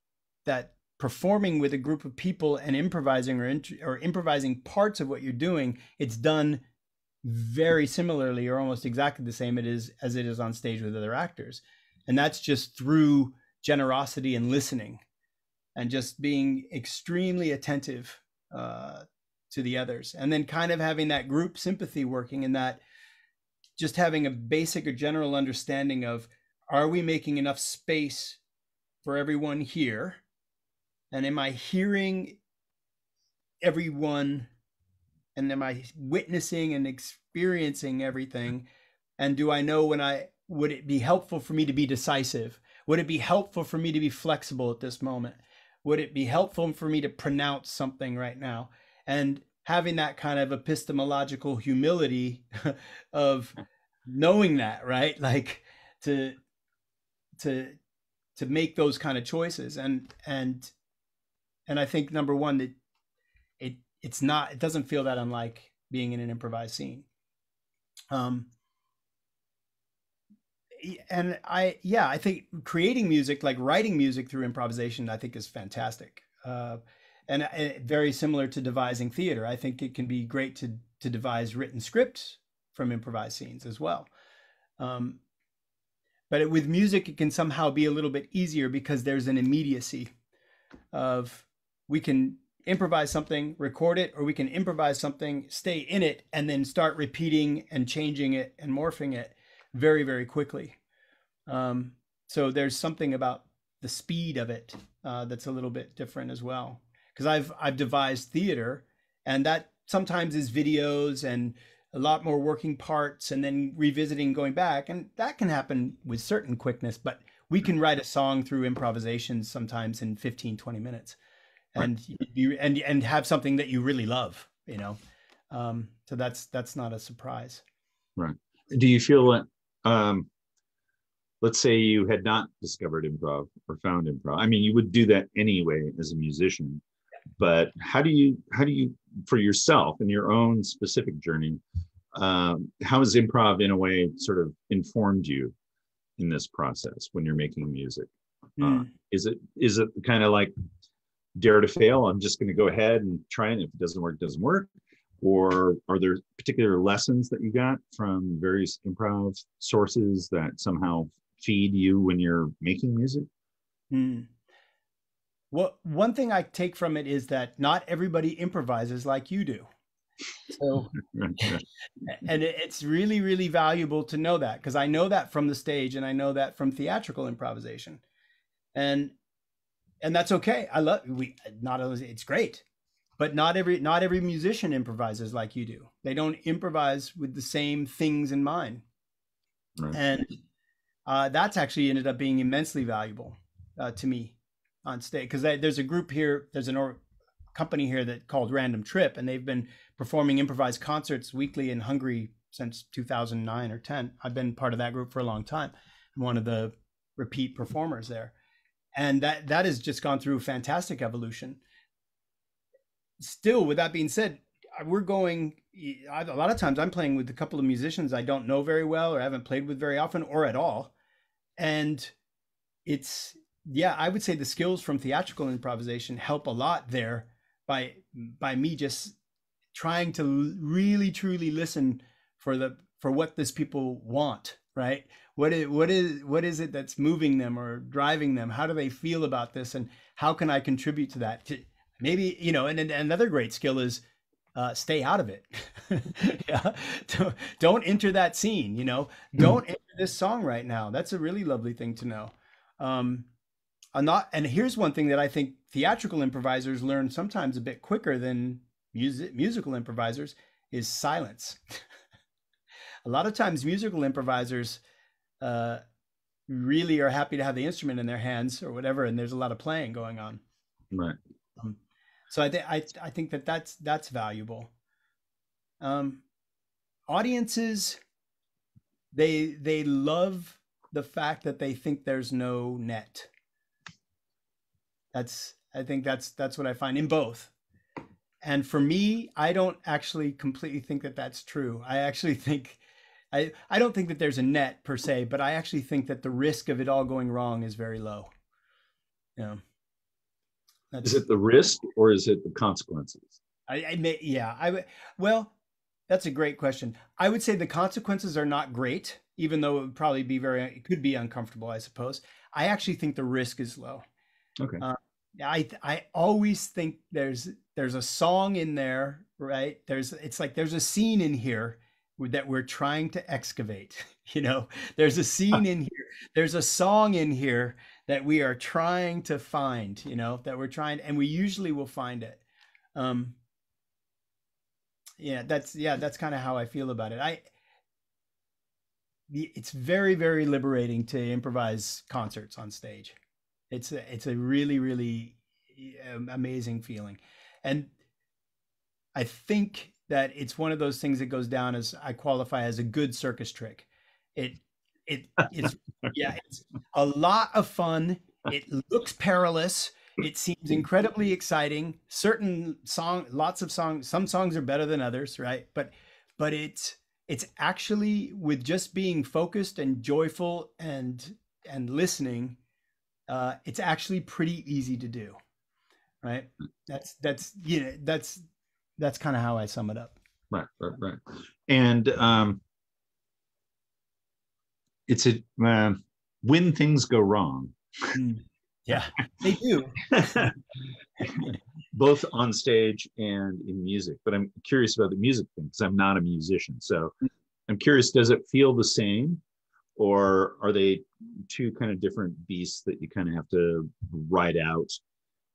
that performing with a group of people and improvising or, or improvising parts of what you're doing, it's done very similarly or almost exactly the same it is as it is on stage with other actors. And that's just through generosity and listening and just being extremely attentive uh, to the others. And then kind of having that group sympathy working in that just having a basic or general understanding of are we making enough space for everyone here? And am I hearing everyone? And am I witnessing and experiencing everything? And do I know when I would it be helpful for me to be decisive? Would it be helpful for me to be flexible at this moment? Would it be helpful for me to pronounce something right now? And having that kind of epistemological humility <laughs> of knowing that, right? <laughs> Like to to to make those kind of choices and and and I think number one that it it's not it doesn't feel that unlike being in an improvised scene. Um and I yeah, I think creating music like writing music through improvisation I think is fantastic. Uh and uh, very similar to devising theater. I think it can be great to to devise written scripts from improvised scenes as well. Um, but it, with music, it can somehow be a little bit easier because there's an immediacy of we can improvise something, record it, or we can improvise something, stay in it, and then start repeating and changing it and morphing it very, very quickly. Um, so there's something about the speed of it uh, that's a little bit different as well because I've I've devised theater, and that sometimes is videos and a lot more working parts, and then revisiting, going back, and that can happen with certain quickness. But we can write a song through improvisation sometimes in 15, 20 minutes, and right. you and and have something that you really love, you know. Um, so that's that's not a surprise. Right. Do you feel that? Um, let's say you had not discovered improv or found improv. I mean, you would do that anyway as a musician but how do you how do you for yourself in your own specific journey um, how has improv in a way sort of informed you in this process when you're making music mm. uh, hmm. is it is it kind of like dare to fail i'm just going to go ahead and try it if it doesn't work it doesn't work or are there particular lessons that you got from various improv sources that somehow feed you when you're making music mm. Well, one thing I take from it is that not everybody improvises like you do. So, <laughs> and it's really, really valuable to know that because I know that from the stage and I know that from theatrical improvisation, and and that's okay. I love we not it's great, but not every not every musician improvises like you do. They don't improvise with the same things in mind, right. and uh, that's actually ended up being immensely valuable uh, to me on stage because there's a group here. There's an or, company here that called Random Trip, and they've been performing improvised concerts weekly in Hungary since 2009 or 10. I've been part of that group for a long time. I'm one of the repeat performers there, and that that has just gone through fantastic evolution. Still, with that being said, we're going. A lot of times, I'm playing with a couple of musicians I don't know very well or haven't played with very often or at all, and it's yeah, I would say the skills from theatrical improvisation help a lot there by by me just trying to really truly listen for the for what this people want, right? What is what is what is it that's moving them or driving them? How do they feel about this, and how can I contribute to that? To, maybe you know, and, and another great skill is uh, stay out of it. <laughs> yeah, don't, don't enter that scene. You know, hmm. don't enter this song right now. That's a really lovely thing to know. Um, not and here's one thing that I think theatrical improvisers learn sometimes a bit quicker than music musical improvisers is silence. <laughs> a lot of times musical improvisers uh, really are happy to have the instrument in their hands or whatever, and there's a lot of playing going on. Right. Um, so I think I I think that that's that's valuable. Um, audiences, they they love the fact that they think there's no net. That's I think that's that's what I find in both. And for me, I don't actually completely think that that's true. I actually <laughs> think I I don't think that there's a net per se, but I actually think that the risk of it all going wrong is very low. Yeah. That's, is it the risk or is it the consequences? I, I may, yeah, I would. Well, that's a great question. I would say the consequences are not great, even though it would probably be very, it could be uncomfortable, I suppose. I actually think the risk is low. Okay. Uh, I I always think there's there's a song in there, right? There's it's like there's a scene in here that we're trying to excavate. <laughs> You know, there's a scene <laughs> in here. There's a song in here that we are trying to find. You know, that we're trying, and we usually will find it. Um, yeah, that's yeah, that's kind of how I feel about it. I it's very very liberating to improvise concerts on stage. It's a, it's a really really um, amazing feeling, and I think that it's one of those things that goes down as I qualify as a good circus trick. It it it's <laughs> yeah, it's a lot of fun. It looks perilous. It seems incredibly exciting. Certain song, lots of songs. Some songs are better than others, right? But but it's it's actually with just being focused and joyful and and listening. Uh, it's actually pretty easy to do, right? That's that's you know that's that's kind of how I sum it up. Right, right, right. And um, it's a uh, when things go wrong. Mm. Yeah, they do. <laughs> Both on stage and in music. But I'm curious about the music thing because I'm not a musician. So. I'm curious, does it feel the same? Or are they two kind of different beasts that you kind of have to ride out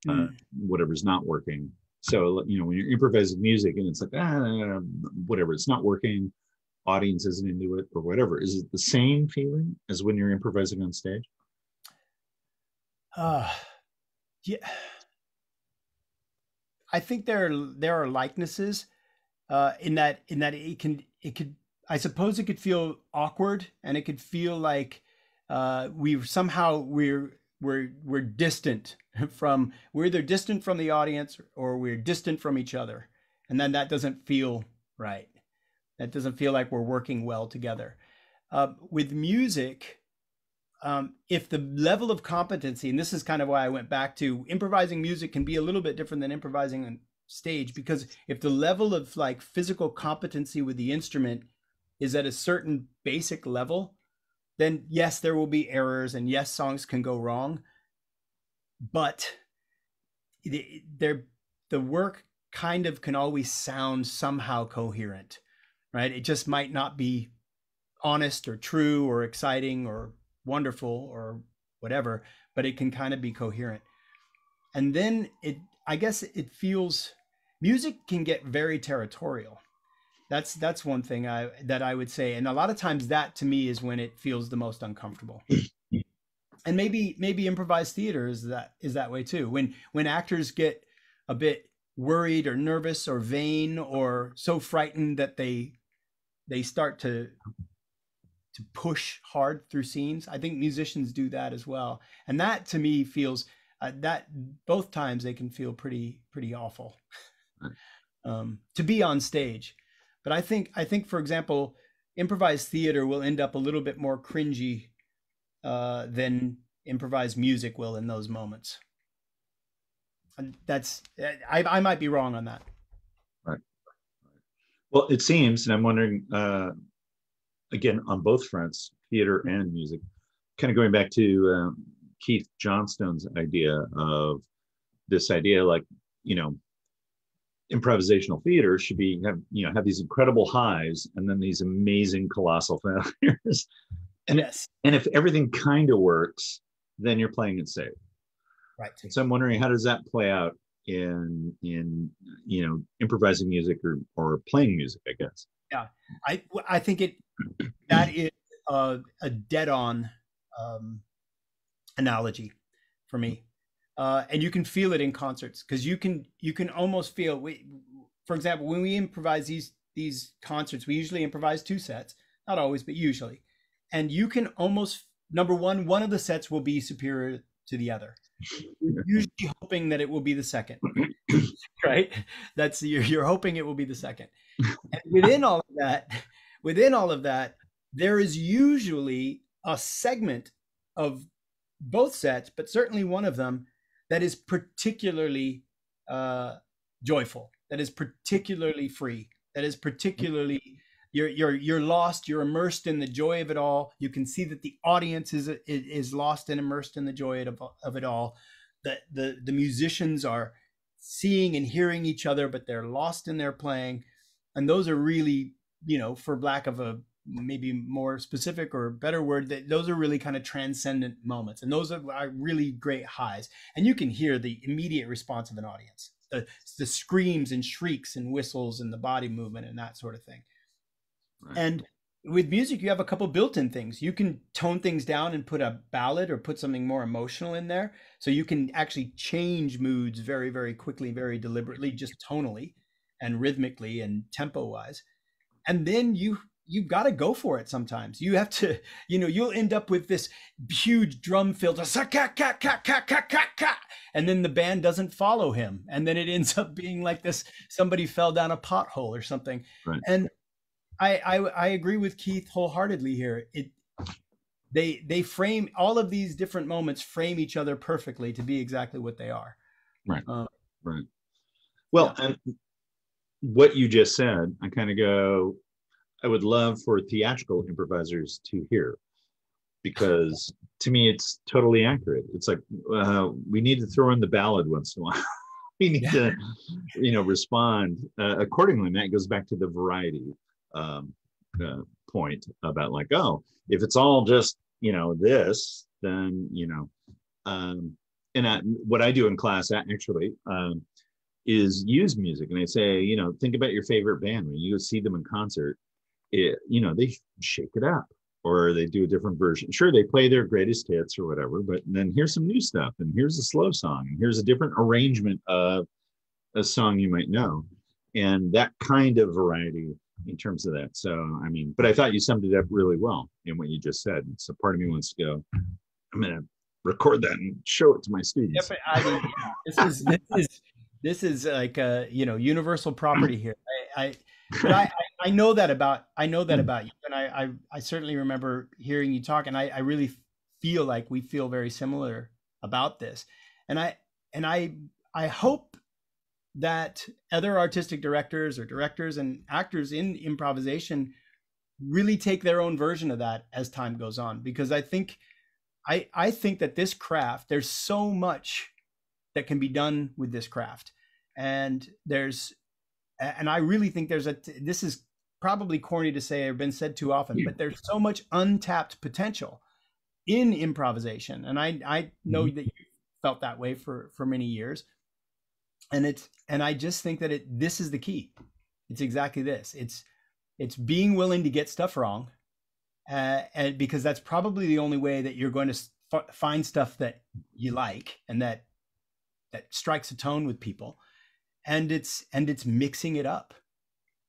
uh, mm. whatever's not working? So, you know, when you're improvising music and it's like, ah, whatever, it's not working, audience isn't into it or whatever, is it the same feeling as when you're improvising on stage? Uh, yeah. I think there are, there are likenesses uh, in that in that it can it could I suppose it could feel awkward and it could feel like uh, we somehow we're we're we're distant <laughs> from we're either distant from the audience or we're distant from each other. And then that doesn't feel right. That doesn't feel like we're working well together. Uh, with music um, if the level of competency and this is kind of why i went back to improvising music can be a little bit different than improvising on stage because if the level of like physical competency with the instrument is at a certain basic level then yes, there will be errors and yes, songs can go wrong. But the, the work kind of can always sound somehow coherent, right? It just might not be honest or true or exciting or wonderful or whatever, but it can kind of be coherent. And then it, I guess it feels, music can get very territorial that's that's one thing I that I would say, and a lot of times that to me is when it feels the most uncomfortable. <clears throat> and maybe maybe improvised theater is that is that way too. When when actors get a bit worried or nervous or vain or so frightened that they they start to to push hard through scenes. I think musicians do that as well, and that to me feels uh, that both times they can feel pretty pretty awful um, to be on stage. But I think I think for example, improvised theater will end up a little bit more cringy uh, than improvised music will in those moments. And that's I, I might be wrong on that. Right. Well, it seems, and I'm wondering uh, again on both fronts, theater and music, kind of going back to um, Keith Johnstone's idea of this idea, like you know, improvisational theater should be have you know have these incredible highs and then these amazing colossal <laughs> failures. And yes. and if everything kind of works then you're playing it safe. Right. So i'm wondering how does that play out in in you know improvising music or or playing music i guess? Yeah, I I think it that is a, a dead on um, analogy for me, uh, and you can feel it in concerts because you can you can almost feel. We, for example, when we improvise these these concerts, we usually improvise two sets, not always, but usually, and you can almost number one, one of the sets will be superior to the other. <laughs> You're usually hoping that it will be the second, <laughs> right? That's you're, you're hoping it will be the second. And within all of that, within all of that, there is usually a segment of both sets, but certainly one of them that is particularly uh, joyful, that is particularly free, that is particularly you're you're you're lost you're immersed in the joy of it all. You can see that the audience is is lost and immersed in the joy of, of it all. The, the the musicians are seeing and hearing each other but they're lost in their playing. And those are really you know for lack of a maybe more specific or better word that those are really kind of transcendent moments and those are, are really great highs and you can hear the immediate response of an audience the, the screams and shrieks and whistles and the body movement and that sort of thing Right. And with music, you have a couple built-in things. You can tone things down and put a ballad or put something more emotional in there. So you can actually change moods very, very quickly, very deliberately, just tonally and rhythmically and tempo-wise. And then you you've got to go for it sometimes. You have to, <laughs> you know, you'll end up with this huge drum fill, and then the band doesn't follow him. And then it ends up <laughs> being like this somebody fell down a pothole or something. Right. And I, I I agree with Keith wholeheartedly here. It they they frame all of these different moments frame each other perfectly to be exactly what they are. Right. Uh, right. Well, yeah. and what you just said, I kind of go. I would love for theatrical improvisers to hear, because to me it's totally accurate. It's like uh, we need to throw in the ballad once in a while. <laughs> we need yeah. to, you know, respond uh, accordingly. And that goes back to the variety um, uh, point about like, oh, if it's all just you know this, then you know, um, and I, what I do in class actually um, is use music, and I say, you know, think about your favorite band when you see them in concert. It, you know, they shake it up or they do a different version. Sure, they play their greatest hits or whatever, but then here's some new stuff, and here's a slow song, and here's a different arrangement of a song you might know. And that kind of variety in terms of that. So, I mean, but I thought you summed it up really well in what you just said. So, part of me wants to go. I'm gonna record that and show it to my students. Yep, I mean, this is this is this is like a you know universal property here. I, I <laughs> I, I know that about I know that hmm. about you, and I I, I certainly remember hearing you talk, and I, I really feel like we feel very similar about this, and I and I I hope that other artistic directors or directors and actors in improvisation really take their own version of that as time goes on because i think i i think that this craft there's so much that can be done with this craft. And there's and i really think there's a this is probably corny to say or been said too often but there's so much untapped potential in improvisation. And i i know mm-hmm. that you felt that way for for many years. And it's and i just think that it this is the key. It's exactly this. It's it's being willing to get stuff wrong uh, and because that's probably the only way that you're going to f- find stuff that you like and that that strikes a tone with people and it's and it's mixing it up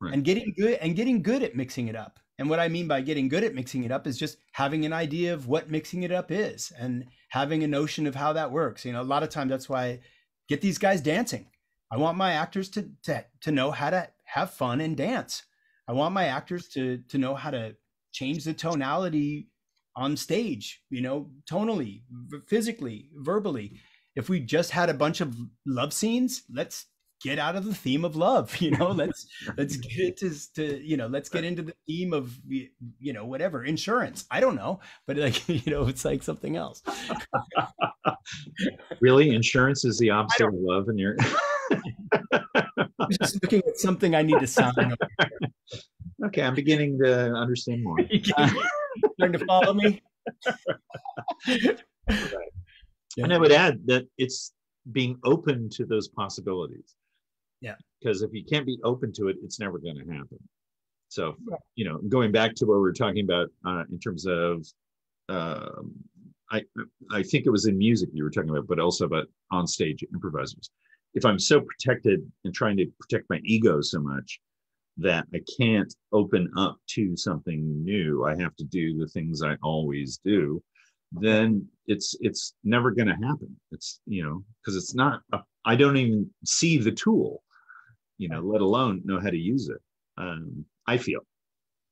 right. and getting good and getting good at mixing it up and what i mean by getting good at mixing it up is just having an idea of what mixing it up is and having a notion of how that works you know a lot of times that's why I get these guys dancing I want my actors to, to, to know how to have fun and dance. I want my actors to, to know how to change the tonality on stage, you know, tonally, physically, verbally. If we just had a bunch of love scenes, let's get out of the theme of love <laughs> you know let's <laughs> let's get it to, to you know let's get into the theme of you know whatever insurance. I don't know but like <laughs> you know it's like something else. Really? Insurance is the opposite of love and you're just looking at something i need to sign okay i'm beginning to understand more. Trying to follow me? Right. yeah. and i would add that it's being open to those possibilities yeah. Because if you can't be open to it, it's never going to happen. So, you know, going back to what we were talking about uh, in terms of, um, I I think it was in music you were talking about, but also about on stage improvisers. If I'm so protected and trying to protect my ego so much that I can't open up to something new, I have to do the things I always do. Then it's it's never going to happen. It's you know because it's not. I don't even see the tool, you know, let alone know how to use it. Um, I feel.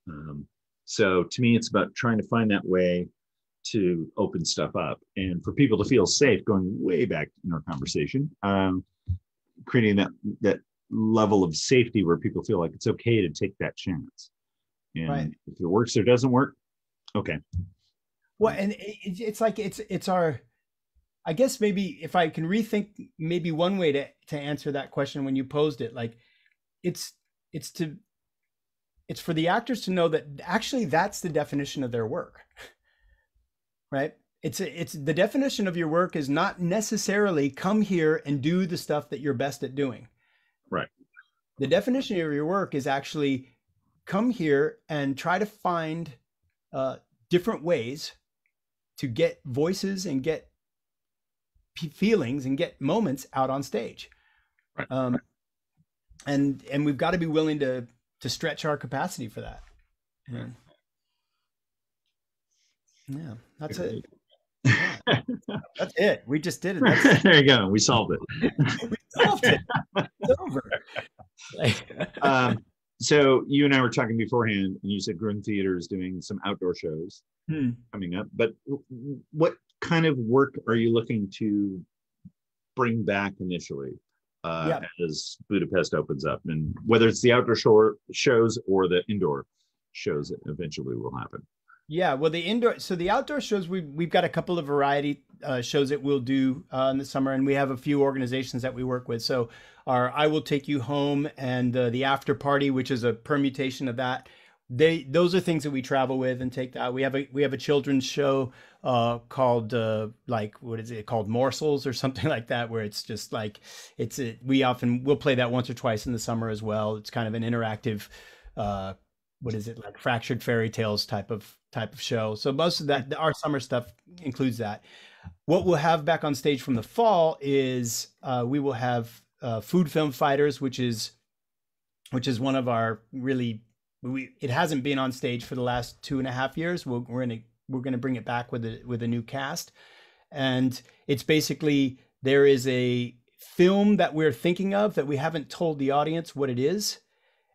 Um, so to me, it's about trying to find that way to open stuff up and for people to feel safe going way back in our conversation um, creating that that level of safety where people feel like it's okay to take that chance and right. if it works or doesn't work okay well and it's like it's it's our i guess maybe if i can rethink maybe one way to to answer that question when you posed it like it's it's to it's for the actors to know that actually that's the definition of their work <laughs> right? It's a, it's the definition of your work is not necessarily come here and do the stuff that you're best at doing. Right. The definition of your work is actually come here and try to find uh, different ways to get voices and get feelings and get moments out on stage right. um, and and we've got to be willing to to stretch our capacity for that. Yeah, yeah that's it. Yeah. that's it. We just did it. <laughs> There you go. We solved it. <laughs> we solved it. It's over. <laughs> um, so you and I were talking beforehand, and you said Grund Theater is doing some outdoor shows hmm. coming up. But what kind of work are you looking to bring back initially? uh, yep. as Budapest opens up, and whether it's the outdoor show shows or the indoor shows that eventually will happen. Yeah, well, the indoor, so the outdoor shows, we we've got a couple of variety uh, shows that we'll do uh, in the summer, and we have a few organizations that we work with. So, our I will take you home and uh, the after party, which is a permutation of that. They those are things that we travel with and take that. We have a we have a children's show uh, called uh, like what is it called? Morsels or <laughs> something like that where it's just like it's a, we often we'll play that once or twice in the summer as well. It's kind of an interactive uh, what is it like fractured fairy tales type of type of show. So most of that our summer stuff includes that. What we'll have back on stage from the fall is uh, we will have uh, food film fighters which is which is one of our really we it hasn't been on stage for the last two and a half years. We we are in a we're going to bring it back with a with a new cast, and it's basically there is a film that we're thinking of that we haven't told the audience what it is,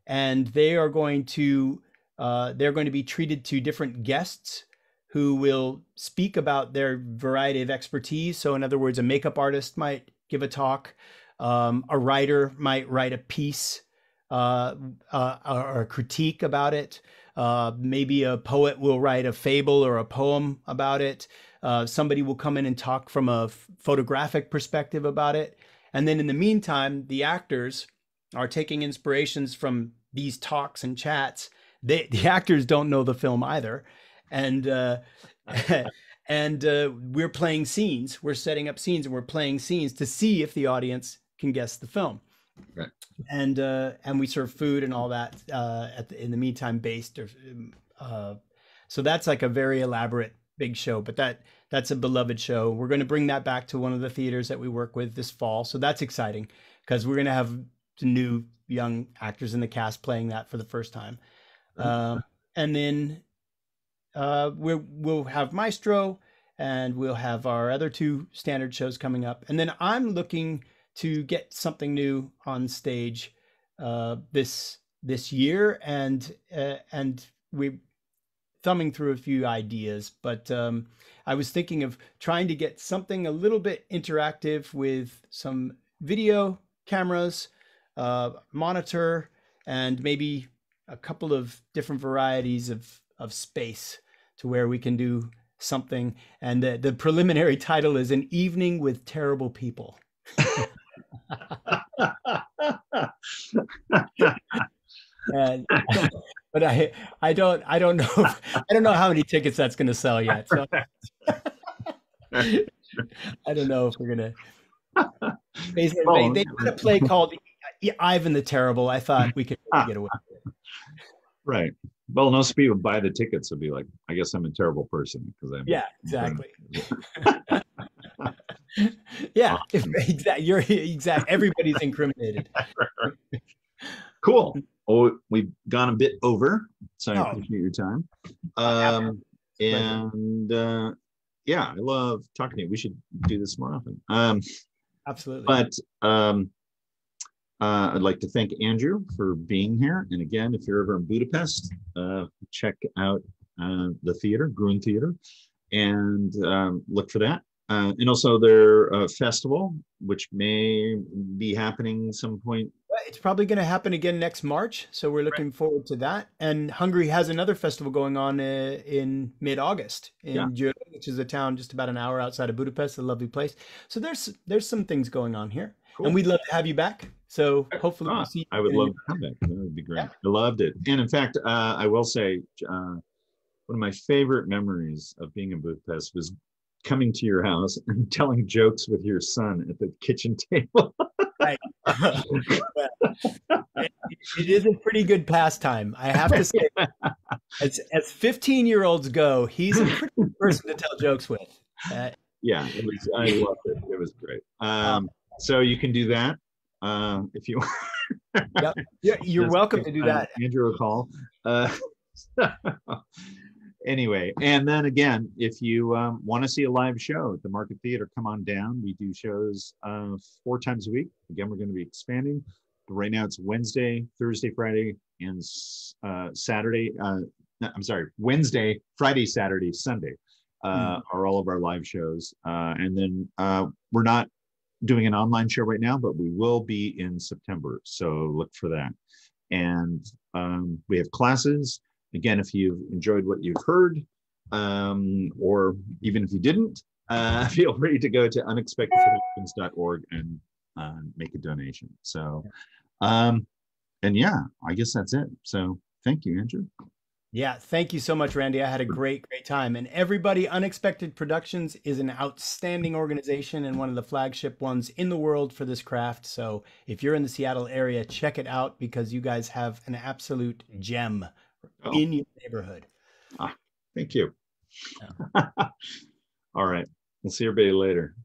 and they are going to uh, they're going to be treated to different guests who will speak about their variety of expertise. So, in other words, a makeup artist might give a talk, um, a writer might write a piece uh, uh, or a critique about it. Uh, maybe a poet will write a fable or a poem about it. Uh, somebody will come in and talk from a photographic perspective about it. And then in the meantime, the actors are taking inspirations from these talks and chats. They, <laughs> the actors don't know the film either. And, uh, <laughs> <laughs> and uh, we're playing scenes. We're setting up scenes and we're playing scenes to see if the audience can guess the film. Right. And uh, and we serve food and all that uh, at the, in the meantime based or uh, so that's like a very elaborate big show. But that that's a beloved show. We're going to bring that back to one of the theaters that we work with this fall. So that's exciting because we're going to have new young actors in the cast playing that for the first time. Uh, and then uh, we'll we'll have Maestro and we'll have our other two standard shows coming up. And then I'm looking to get something new on stage uh, this this year, and uh, and we thumbing through a few ideas, but um, I was thinking of trying to get something a little bit interactive with some video cameras, uh, monitor, and maybe a couple of different varieties of of space to where we can do something. And the, the preliminary <laughs> title is an evening with terrible people. <laughs> and, <laughs> but I I don't I don't know if, I don't know how many tickets that's going to sell yet. So I don't know if we're gonna. Basically, they, they had a play called Ivan the Terrible. I thought we could ah. get away with it. Right. Well, most people buy the tickets will be like, I guess I'm a terrible person because I'm. Yeah, exactly. <laughs> <laughs> yeah, exactly. You're exactly. Everybody's incriminated. <laughs> cool. Oh, we've gone a bit over, so I Oh. appreciate your time. Um, and uh, yeah, I love talking to you. We should do this more often. Um, Absolutely. but um, uh, I'd like to thank Andrew for being here. And again, if you're ever in Budapest, uh, check out uh, the theater, Grund Theater, and um, look for that. Uh, and also their uh, festival, which may be happening some point. It's probably going to happen again next March, so we're looking forward to that. And Hungary has another festival going on uh, in mid-August in Yeah. Which is a town just about an hour outside of Budapest, a lovely place. So there's there's some things going on here, Cool. and we'd love to have you back. So hopefully Ah, we'll see. I would love to come back. That would be great. Yeah. I loved it. And in fact, uh, I will say uh, one of my favorite memories of being in Budapest was coming to your house and <laughs> telling jokes with your son at the kitchen table. <laughs> it, it is a pretty good pastime, I have to say. <laughs> As as 15 year olds go, he's a pretty good person to tell jokes with. Uh, yeah, it was. I loved it. It was great. Um, so you can do that um, if you. yeah, you're Just welcome to do uh, that. Andrew a call. Uh, anyway, and then again, if you um, want to see a live show at the Market Theater, come on down. We do shows uh, four times a week. Again, we're going to be expanding. But right now, it's Wednesday, Thursday, Friday, and uh, Saturday. Uh, no, I'm sorry, Wednesday, Friday, Saturday, Sunday uh, are all of our live shows. Uh, and then uh, we're not doing an online show right now, but we will be in September. So look for that. And um, we have classes. Again, if you've enjoyed what you've heard, um, or even if you didn't, uh, <laughs> feel free to go to unexpectedproductions.org and uh, make a donation. So, um, and yeah, I guess that's it. So thank you, Andrew. Yeah, thank you so much, Randy. I had a great, great time. And everybody, Unexpected Productions is an outstanding organization and one of the flagship ones in the world for this craft. So if you're in the Seattle area, check it out because you guys have an absolute gem Oh. in your neighborhood. Ah, thank you. <laughs> All right. We'll see everybody later.